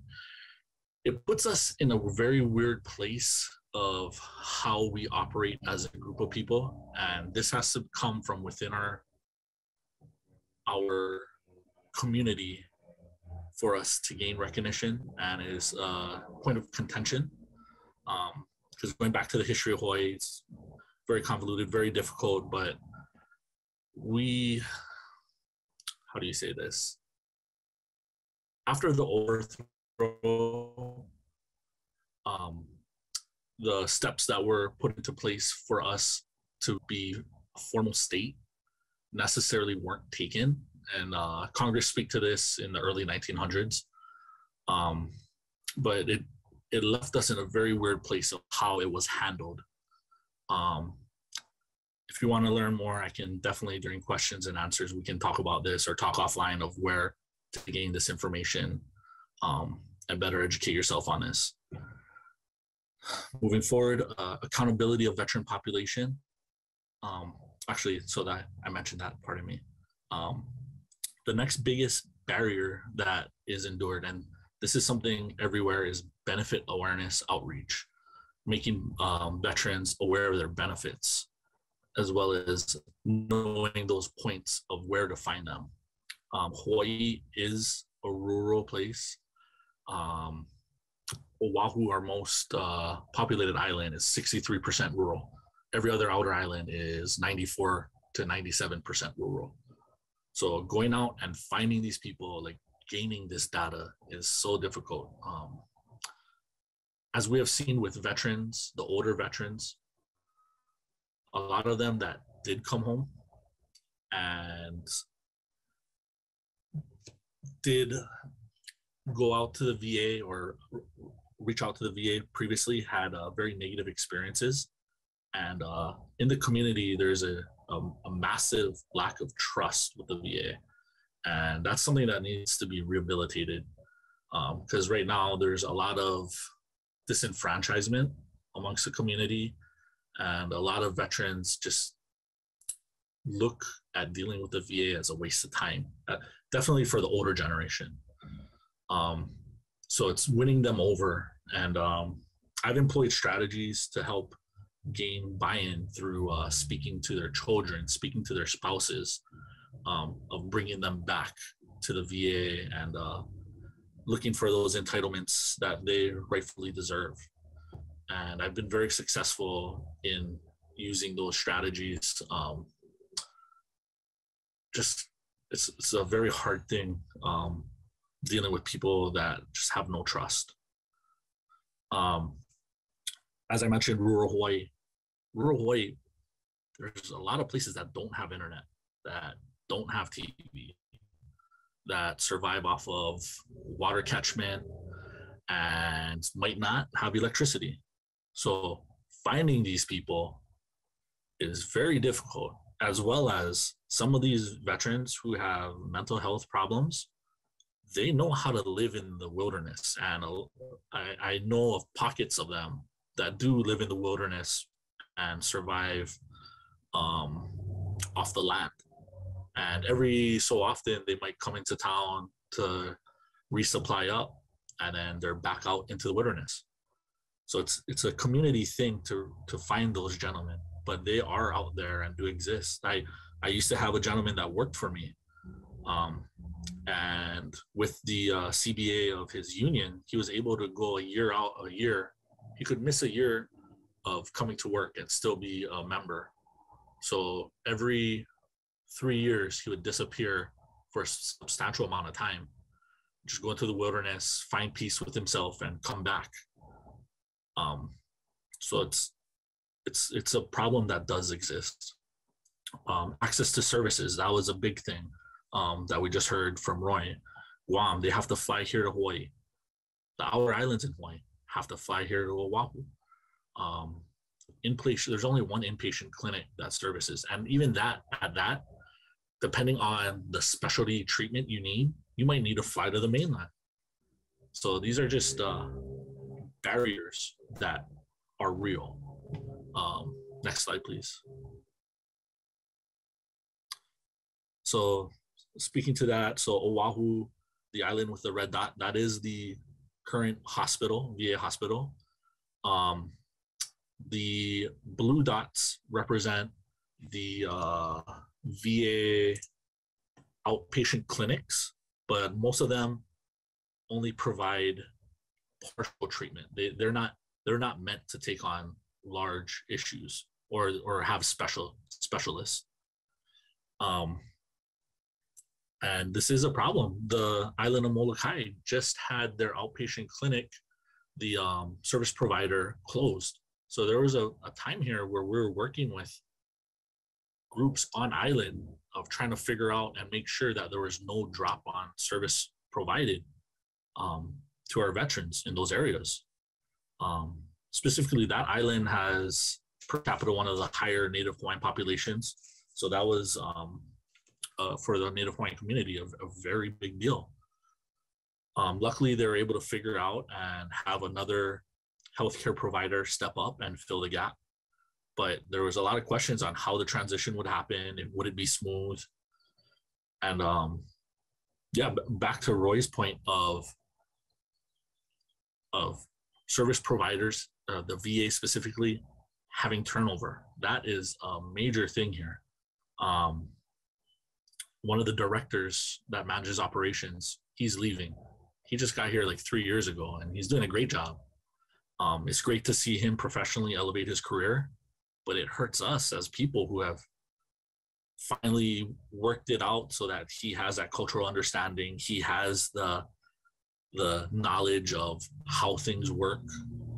it puts us in a very weird place of how we operate as a group of people, and this has to come from within our our community for us to gain recognition and is a point of contention. Because um, going back to the history of Hawaii, it's very convoluted, very difficult, but we, how do you say this? After the overthrow, um, the steps that were put into place for us to be a formal state necessarily weren't taken. And uh, Congress speak to this in the early 1900s. Um, but it, it left us in a very weird place of how it was handled. Um, if you want to learn more, I can definitely during questions and answers, we can talk about this or talk offline of where to gain this information um, and better educate yourself on this. Moving forward, uh, accountability of veteran population. Um, actually, so that I mentioned that part of me. Um, the next biggest barrier that is endured, and this is something everywhere, is benefit awareness outreach, making um, veterans aware of their benefits as well as knowing those points of where to find them. Um, Hawaii is a rural place. Um, Oahu, our most uh, populated island, is 63% rural. Every other outer island is 94 to 97% rural. So going out and finding these people, like gaining this data, is so difficult. Um, as we have seen with veterans, the older veterans, a lot of them that did come home and did go out to the VA or reach out to the VA previously had uh, very negative experiences. And uh, in the community, there's a, a, a, massive lack of trust with the VA. And that's something that needs to be rehabilitated because um, right now there's a lot of disenfranchisement amongst the community and a lot of veterans just look at dealing with the VA as a waste of time, uh, definitely for the older generation. Um, so it's winning them over. And um, I've employed strategies to help gain buy in through uh, speaking to their children, speaking to their spouses, um, of bringing them back to the VA and uh, looking for those entitlements that they rightfully deserve and I've been very successful in using those strategies. Um, just it's it's a very hard thing um, dealing with people that just have no trust. Um, as I mentioned, rural Hawaii, rural Hawaii, there's a lot of places that don't have internet, that don't have TV, that survive off of water catchment and might not have electricity. So finding these people is very difficult, as well as some of these veterans who have mental health problems. They know how to live in the wilderness, and I, I know of pockets of them that do live in the wilderness and survive um, off the land. And every so often, they might come into town to resupply up, and then they're back out into the wilderness. So it's it's a community thing to to find those gentlemen, but they are out there and do exist. I I used to have a gentleman that worked for me, um, and with the uh, CBA of his union, he was able to go a year out a year. He could miss a year of coming to work and still be a member. So every three years, he would disappear for a substantial amount of time, just go into the wilderness, find peace with himself, and come back um, so it's it's it's a problem that does exist. Um, access to services that was a big thing um, that we just heard from Roy. Guam, they have to fly here to Hawaii. The outer islands in Hawaii have to fly here to Oahu. Um, inpatient, there's only one inpatient clinic that services, and even that at that, depending on the specialty treatment you need, you might need to fly to the mainland. So these are just uh, barriers that are real. Um, next slide, please. So speaking to that, so Oahu, the island with the red dot, that is the current hospital, VA hospital. Um, the blue dots represent the uh, VA outpatient clinics, but most of them only provide partial treatment. They they're not they're not meant to take on large issues or or have special specialists. Um, and this is a problem. The island of Molokai just had their outpatient clinic, the um, service provider closed. So there was a, a time here where we were working with groups on island of trying to figure out and make sure that there was no drop on service provided. Um, to our veterans in those areas. Um, specifically, that island has per capita one of the higher Native Hawaiian populations. So that was um, uh, for the Native Hawaiian community a, a very big deal. Um, luckily, they were able to figure out and have another healthcare provider step up and fill the gap. But there was a lot of questions on how the transition would happen and would it be smooth. And um, yeah, back to Roy's point of of service providers, uh, the VA specifically, having turnover. That is a major thing here. Um, one of the directors that manages operations, he's leaving. He just got here like three years ago and he's doing a great job. Um, it's great to see him professionally elevate his career, but it hurts us as people who have finally worked it out so that he has that cultural understanding. He has the the knowledge of how things work.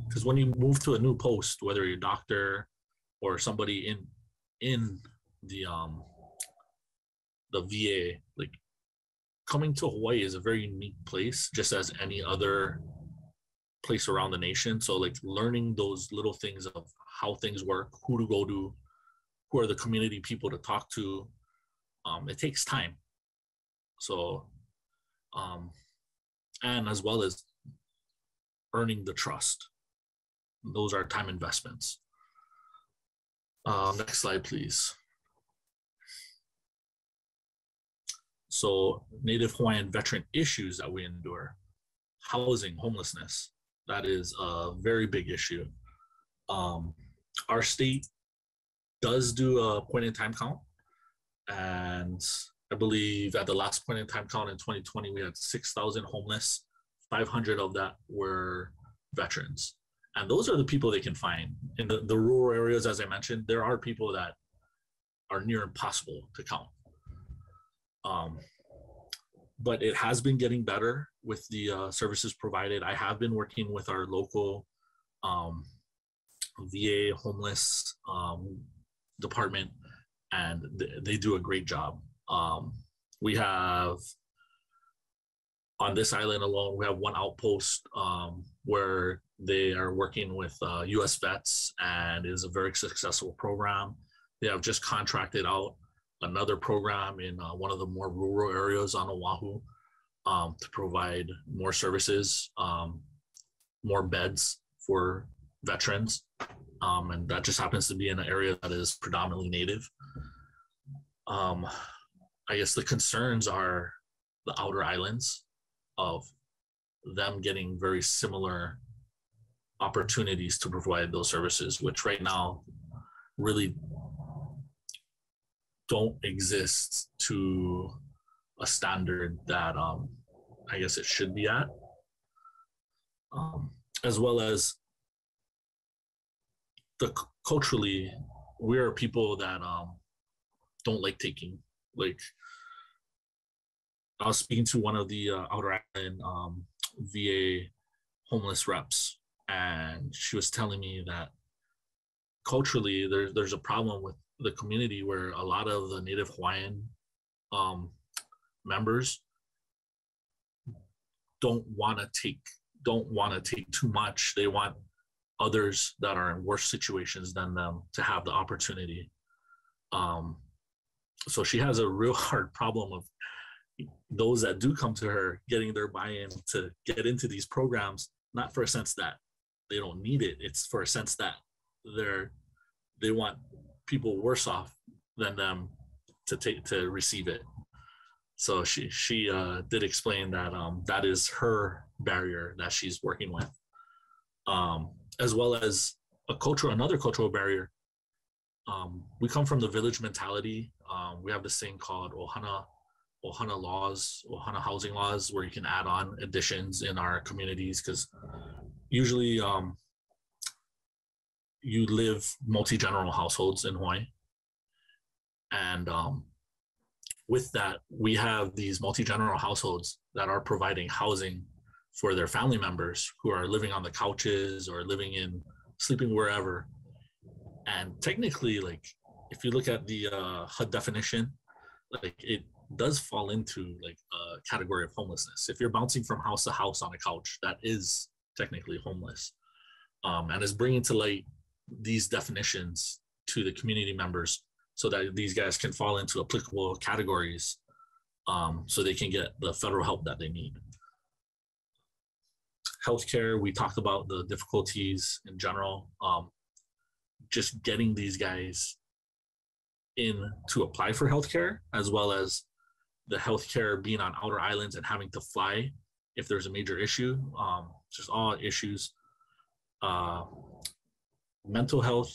Because when you move to a new post, whether you're a doctor or somebody in in the um the VA, like coming to Hawaii is a very unique place, just as any other place around the nation. So like learning those little things of how things work, who to go to, who are the community people to talk to, um, it takes time. So um, and as well as earning the trust. Those are time investments. Uh, next slide, please. So Native Hawaiian veteran issues that we endure, housing, homelessness, that is a very big issue. Um, our state does do a point in time count and I believe at the last point in time count in 2020, we had 6,000 homeless. 500 of that were veterans. And those are the people they can find. In the, the rural areas, as I mentioned, there are people that are near impossible to count. Um, but it has been getting better with the uh, services provided. I have been working with our local um, VA homeless um, department, and th- they do a great job. Um, we have on this island alone, we have one outpost um, where they are working with uh, U.S. vets, and is a very successful program. They have just contracted out another program in uh, one of the more rural areas on Oahu um, to provide more services, um, more beds for veterans. Um, and that just happens to be in an area that is predominantly native. Um, I guess the concerns are the outer islands of them getting very similar opportunities to provide those services, which right now really don't exist to a standard that um, I guess it should be at, um, as well as the culturally, we are people that um, don't like taking. Like, I was speaking to one of the uh, Outer Island um, VA homeless reps, and she was telling me that culturally, there, there's a problem with the community where a lot of the Native Hawaiian um, members don't want to take don't want to take too much. They want others that are in worse situations than them to have the opportunity. Um, so she has a real hard problem of those that do come to her getting their buy-in to get into these programs, not for a sense that they don't need it. It's for a sense that they're they want people worse off than them to take to receive it. So she she uh, did explain that um, that is her barrier that she's working with, um, as well as a cultural another cultural barrier. Um, we come from the village mentality. Um, we have this thing called Ohana Ohana laws, Ohana housing laws, where you can add on additions in our communities because usually um, you live multi-general households in Hawaii. And um, with that, we have these multi-general households that are providing housing for their family members who are living on the couches or living in sleeping wherever. And technically, like if you look at the uh, HUD definition, like it does fall into like a category of homelessness. If you're bouncing from house to house on a couch, that is technically homeless, um, and is bringing to light these definitions to the community members so that these guys can fall into applicable categories um, so they can get the federal help that they need. Healthcare, we talked about the difficulties in general. Um, just getting these guys in to apply for healthcare, as well as the healthcare being on outer islands and having to fly if there's a major issue. Um, just all issues. Uh, mental health,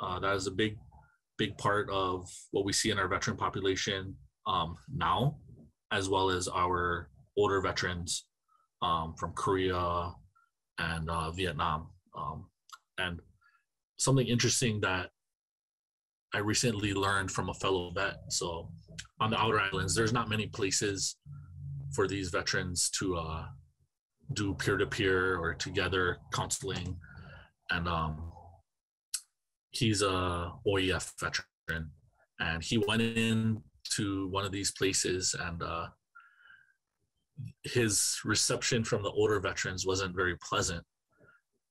uh, that is a big, big part of what we see in our veteran population um, now, as well as our older veterans um, from Korea and uh, Vietnam. Um, and something interesting that I recently learned from a fellow vet. So on the outer islands, there's not many places for these veterans to uh, do peer-to-peer or together counseling. And um, he's a OEF veteran, and he went in to one of these places, and uh, his reception from the older veterans wasn't very pleasant.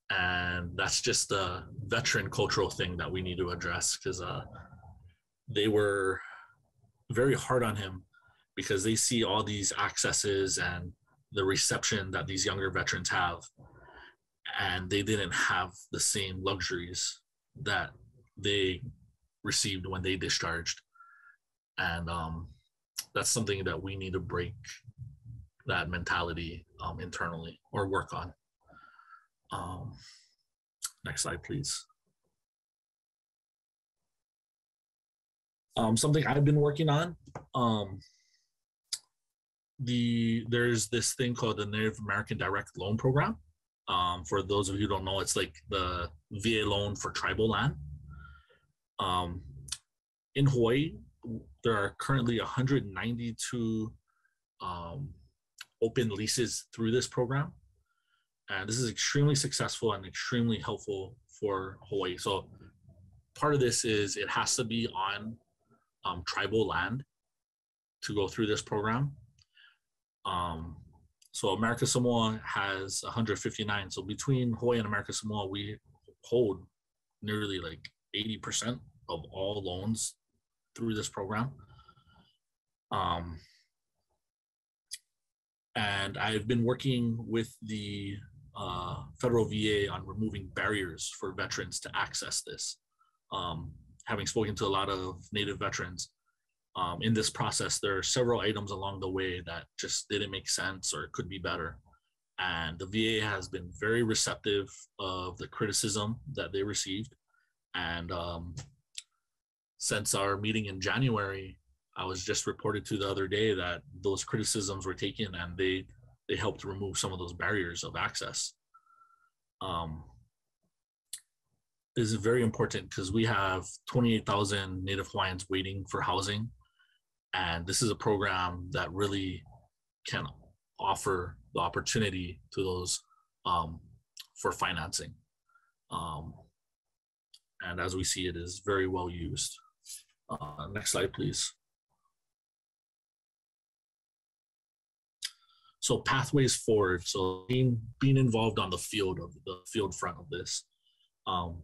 And that's just a veteran cultural thing that we need to address because uh, they were very hard on him because they see all these accesses and the reception that these younger veterans have and they didn't have the same luxuries that they received when they discharged. And um, that's something that we need to break that mentality um, internally or work on. Um, next slide, please. Um, something I've been working on. Um, the there's this thing called the Native American Direct Loan Program. Um, for those of you who don't know, it's like the VA loan for tribal land. Um, in Hawaii, there are currently 192 um, open leases through this program. And this is extremely successful and extremely helpful for Hawaii. So part of this is it has to be on um, tribal land to go through this program. Um, so America Samoa has 159. So between Hawaii and America Samoa, we hold nearly like 80% of all loans through this program. Um, and I've been working with the uh, federal VA on removing barriers for veterans to access this. Um, having spoken to a lot of Native veterans um, in this process, there are several items along the way that just didn't make sense or could be better. And the VA has been very receptive of the criticism that they received. And um, since our meeting in January, I was just reported to the other day that those criticisms were taken and they they helped remove some of those barriers of access. Um, is very important because we have 28,000 Native Hawaiians waiting for housing, and this is a program that really can offer the opportunity to those um, for financing. Um, and as we see, it is very well used. Uh, next slide, please. So pathways forward. So being being involved on the field of the field front of this. Um,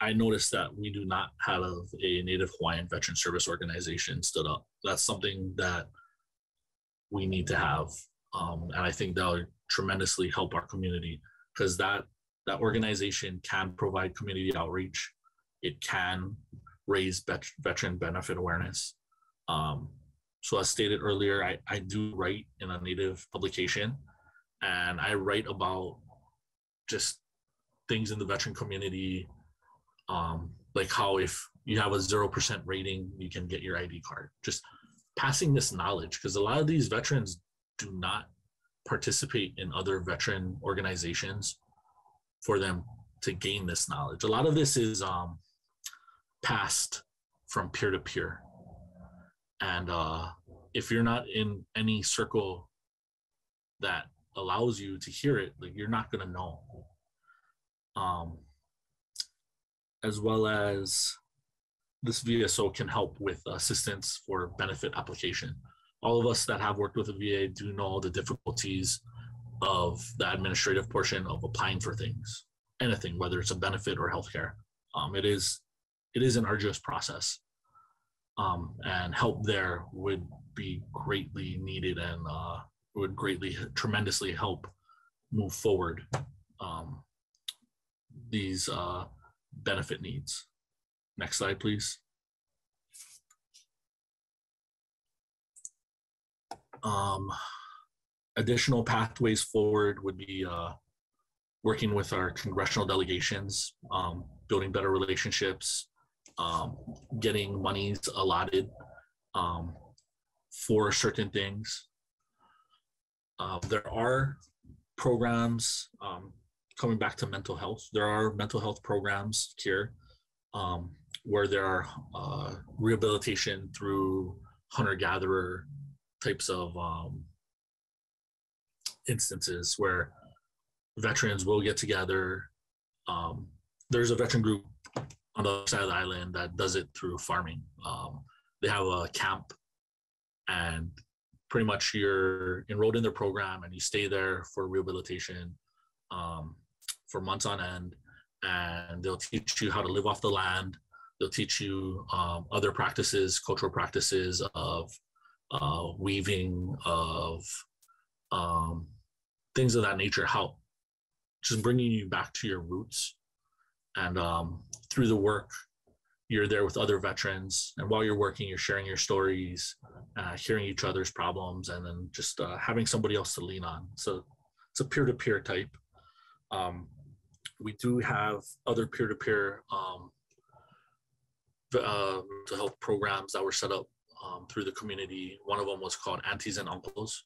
I noticed that we do not have a Native Hawaiian Veteran Service Organization stood up. That's something that we need to have, um, and I think that will tremendously help our community because that that organization can provide community outreach. It can raise vet- veteran benefit awareness. Um, so as stated earlier, I, I do write in a native publication and I write about just things in the veteran community, um, like how if you have a 0% rating, you can get your ID card. Just passing this knowledge because a lot of these veterans do not participate in other veteran organizations for them to gain this knowledge. A lot of this is um, passed from peer to peer. And uh, if you're not in any circle that allows you to hear it, like you're not gonna know. Um, as well as this VSO can help with assistance for benefit application. All of us that have worked with the VA do know the difficulties of the administrative portion of applying for things, anything, whether it's a benefit or healthcare. Um, it is it is an arduous process, um, and help there would be greatly needed and uh, would greatly tremendously help move forward um, these uh, benefit needs. Next slide, please. Um, additional pathways forward would be uh, working with our congressional delegations, um, building better relationships, um, getting monies allotted um, for certain things. Uh, there are programs um, coming back to mental health. There are mental health programs here um, where there are uh, rehabilitation through hunter gatherer types of um, instances where veterans will get together. Um, there's a veteran group on the other side of the island that does it through farming. Um, they have a camp, and pretty much you're enrolled in their program and you stay there for rehabilitation um, for months on end. And they'll teach you how to live off the land. They'll teach you um, other practices, cultural practices of uh, weaving, of um, things of that nature help just bringing you back to your roots and um, through the work you're there with other veterans and while you're working you're sharing your stories uh, hearing each other's problems and then just uh, having somebody else to lean on. So it's a peer-to-peer type. Um, we do have other peer-to-peer um, uh, to help programs that were set up um, through the community. One of them was called aunties and uncles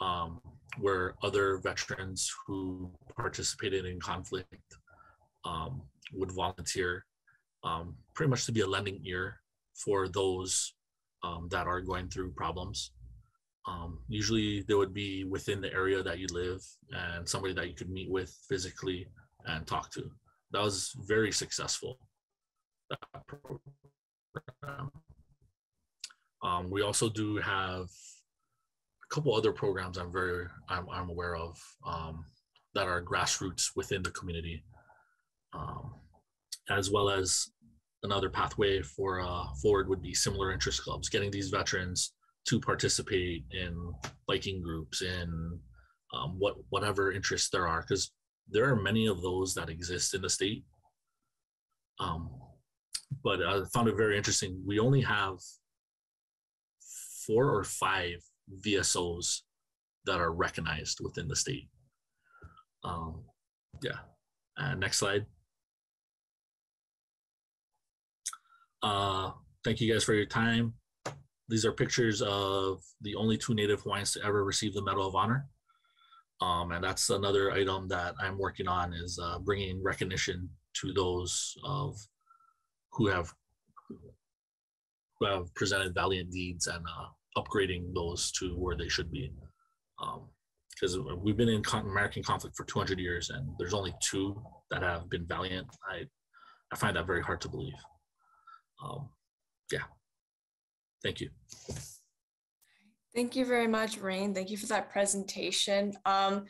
um, where other veterans who participated in conflict um, would volunteer um, pretty much to be a lending ear for those um, that are going through problems. Um, usually they would be within the area that you live and somebody that you could meet with physically and talk to. That was very successful. Um, we also do have a couple other programs I'm very I'm, I'm aware of um, that are grassroots within the community, um, as well as another pathway for uh, forward would be similar interest clubs, getting these veterans to participate in biking groups in um, what whatever interests there are, because there are many of those that exist in the state. Um, but I found it very interesting. We only have four or five VSOs that are recognized within the state. Um, yeah. Uh, next slide. Uh, thank you guys for your time. These are pictures of the only two Native Hawaiians to ever receive the Medal of Honor. Um, and that's another item that I'm working on is uh, bringing recognition to those of who have who have presented valiant deeds and uh, upgrading those to where they should be. Because um, we've been in American conflict for 200 years, and there's only two that have been valiant. I I find that very hard to believe. Um, yeah. Thank you. Thank you very much, Rain. Thank you for that presentation. Um,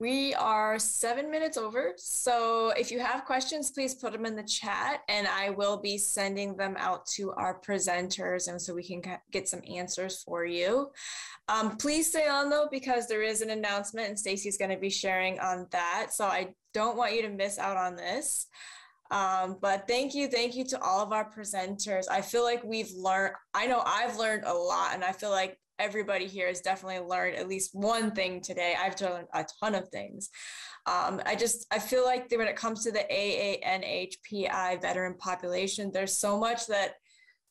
we are seven minutes over. So if you have questions, please put them in the chat and I will be sending them out to our presenters and so we can get some answers for you. Um, please stay on though, because there is an announcement and Stacy's going to be sharing on that. So I don't want you to miss out on this. Um, but thank you, thank you to all of our presenters. I feel like we've learned, I know I've learned a lot and I feel like everybody here has definitely learned at least one thing today. I've learned a ton of things. Um, I just I feel like when it comes to the AANHPI veteran population, there's so much that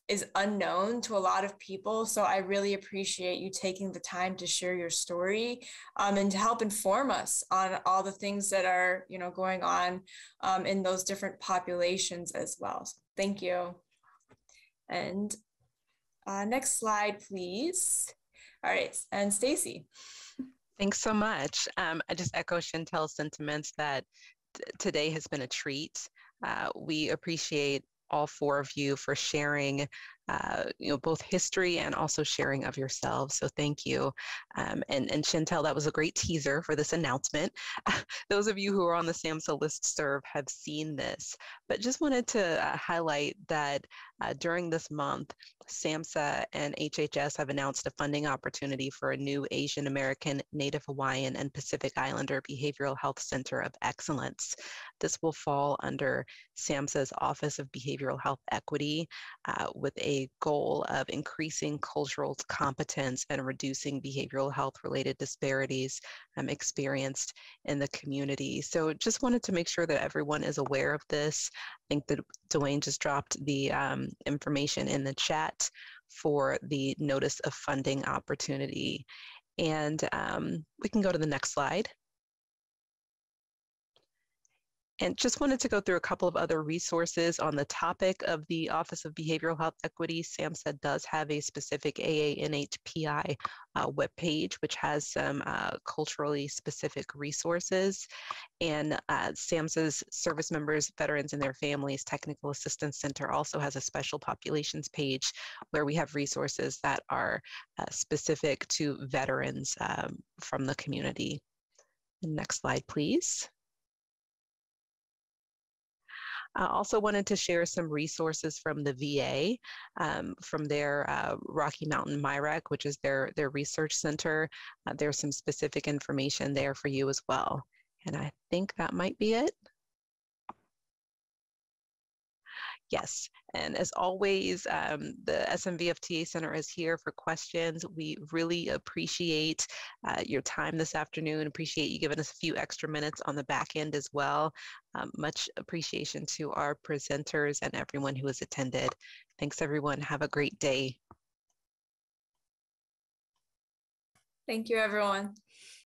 is unknown to a lot of people. So I really appreciate you taking the time to share your story um, and to help inform us on all the things that are you know going on um, in those different populations as well. So thank you. And uh, next slide, please. All right, and Stacy. Thanks so much. Um, I just echo Chantel's sentiments that today has been a treat. Uh, we appreciate all four of you for sharing uh, you know, both history and also sharing of yourselves. So thank you. Um, and, and Chantel, that was a great teaser for this announcement. Those of you who are on the SAMHSA list serve have seen this, but just wanted to uh, highlight that uh, during this month, SAMHSA and HHS have announced a funding opportunity for a new Asian American, Native Hawaiian, and Pacific Islander Behavioral Health Center of Excellence. This will fall under SAMHSA's Office of Behavioral Health Equity uh, with a goal of increasing cultural competence and reducing behavioral health related disparities um, experienced in the community. So just wanted to make sure that everyone is aware of this. I think that Dwayne just dropped the um, information in the chat for the notice of funding opportunity. And um, we can go to the next slide. And just wanted to go through a couple of other resources on the topic of the Office of Behavioral Health Equity. SAMHSA does have a specific AANHPI uh, webpage, which has some uh, culturally specific resources. And uh, SAMHSA's Service Members, Veterans, and Their Families Technical Assistance Center also has a special populations page where we have resources that are uh, specific to veterans um, from the community. Next slide, please. I also wanted to share some resources from the VA, um, from their uh, Rocky Mountain MIRECC, which is their, their research center. Uh, there's some specific information there for you as well. And I think that might be it. Yes, and as always, um, the SMVFTA Center is here for questions. We really appreciate uh, your time this afternoon, appreciate you giving us a few extra minutes on the back end as well. Um, much appreciation to our presenters and everyone who has attended. Thanks everyone, have a great day. Thank you everyone.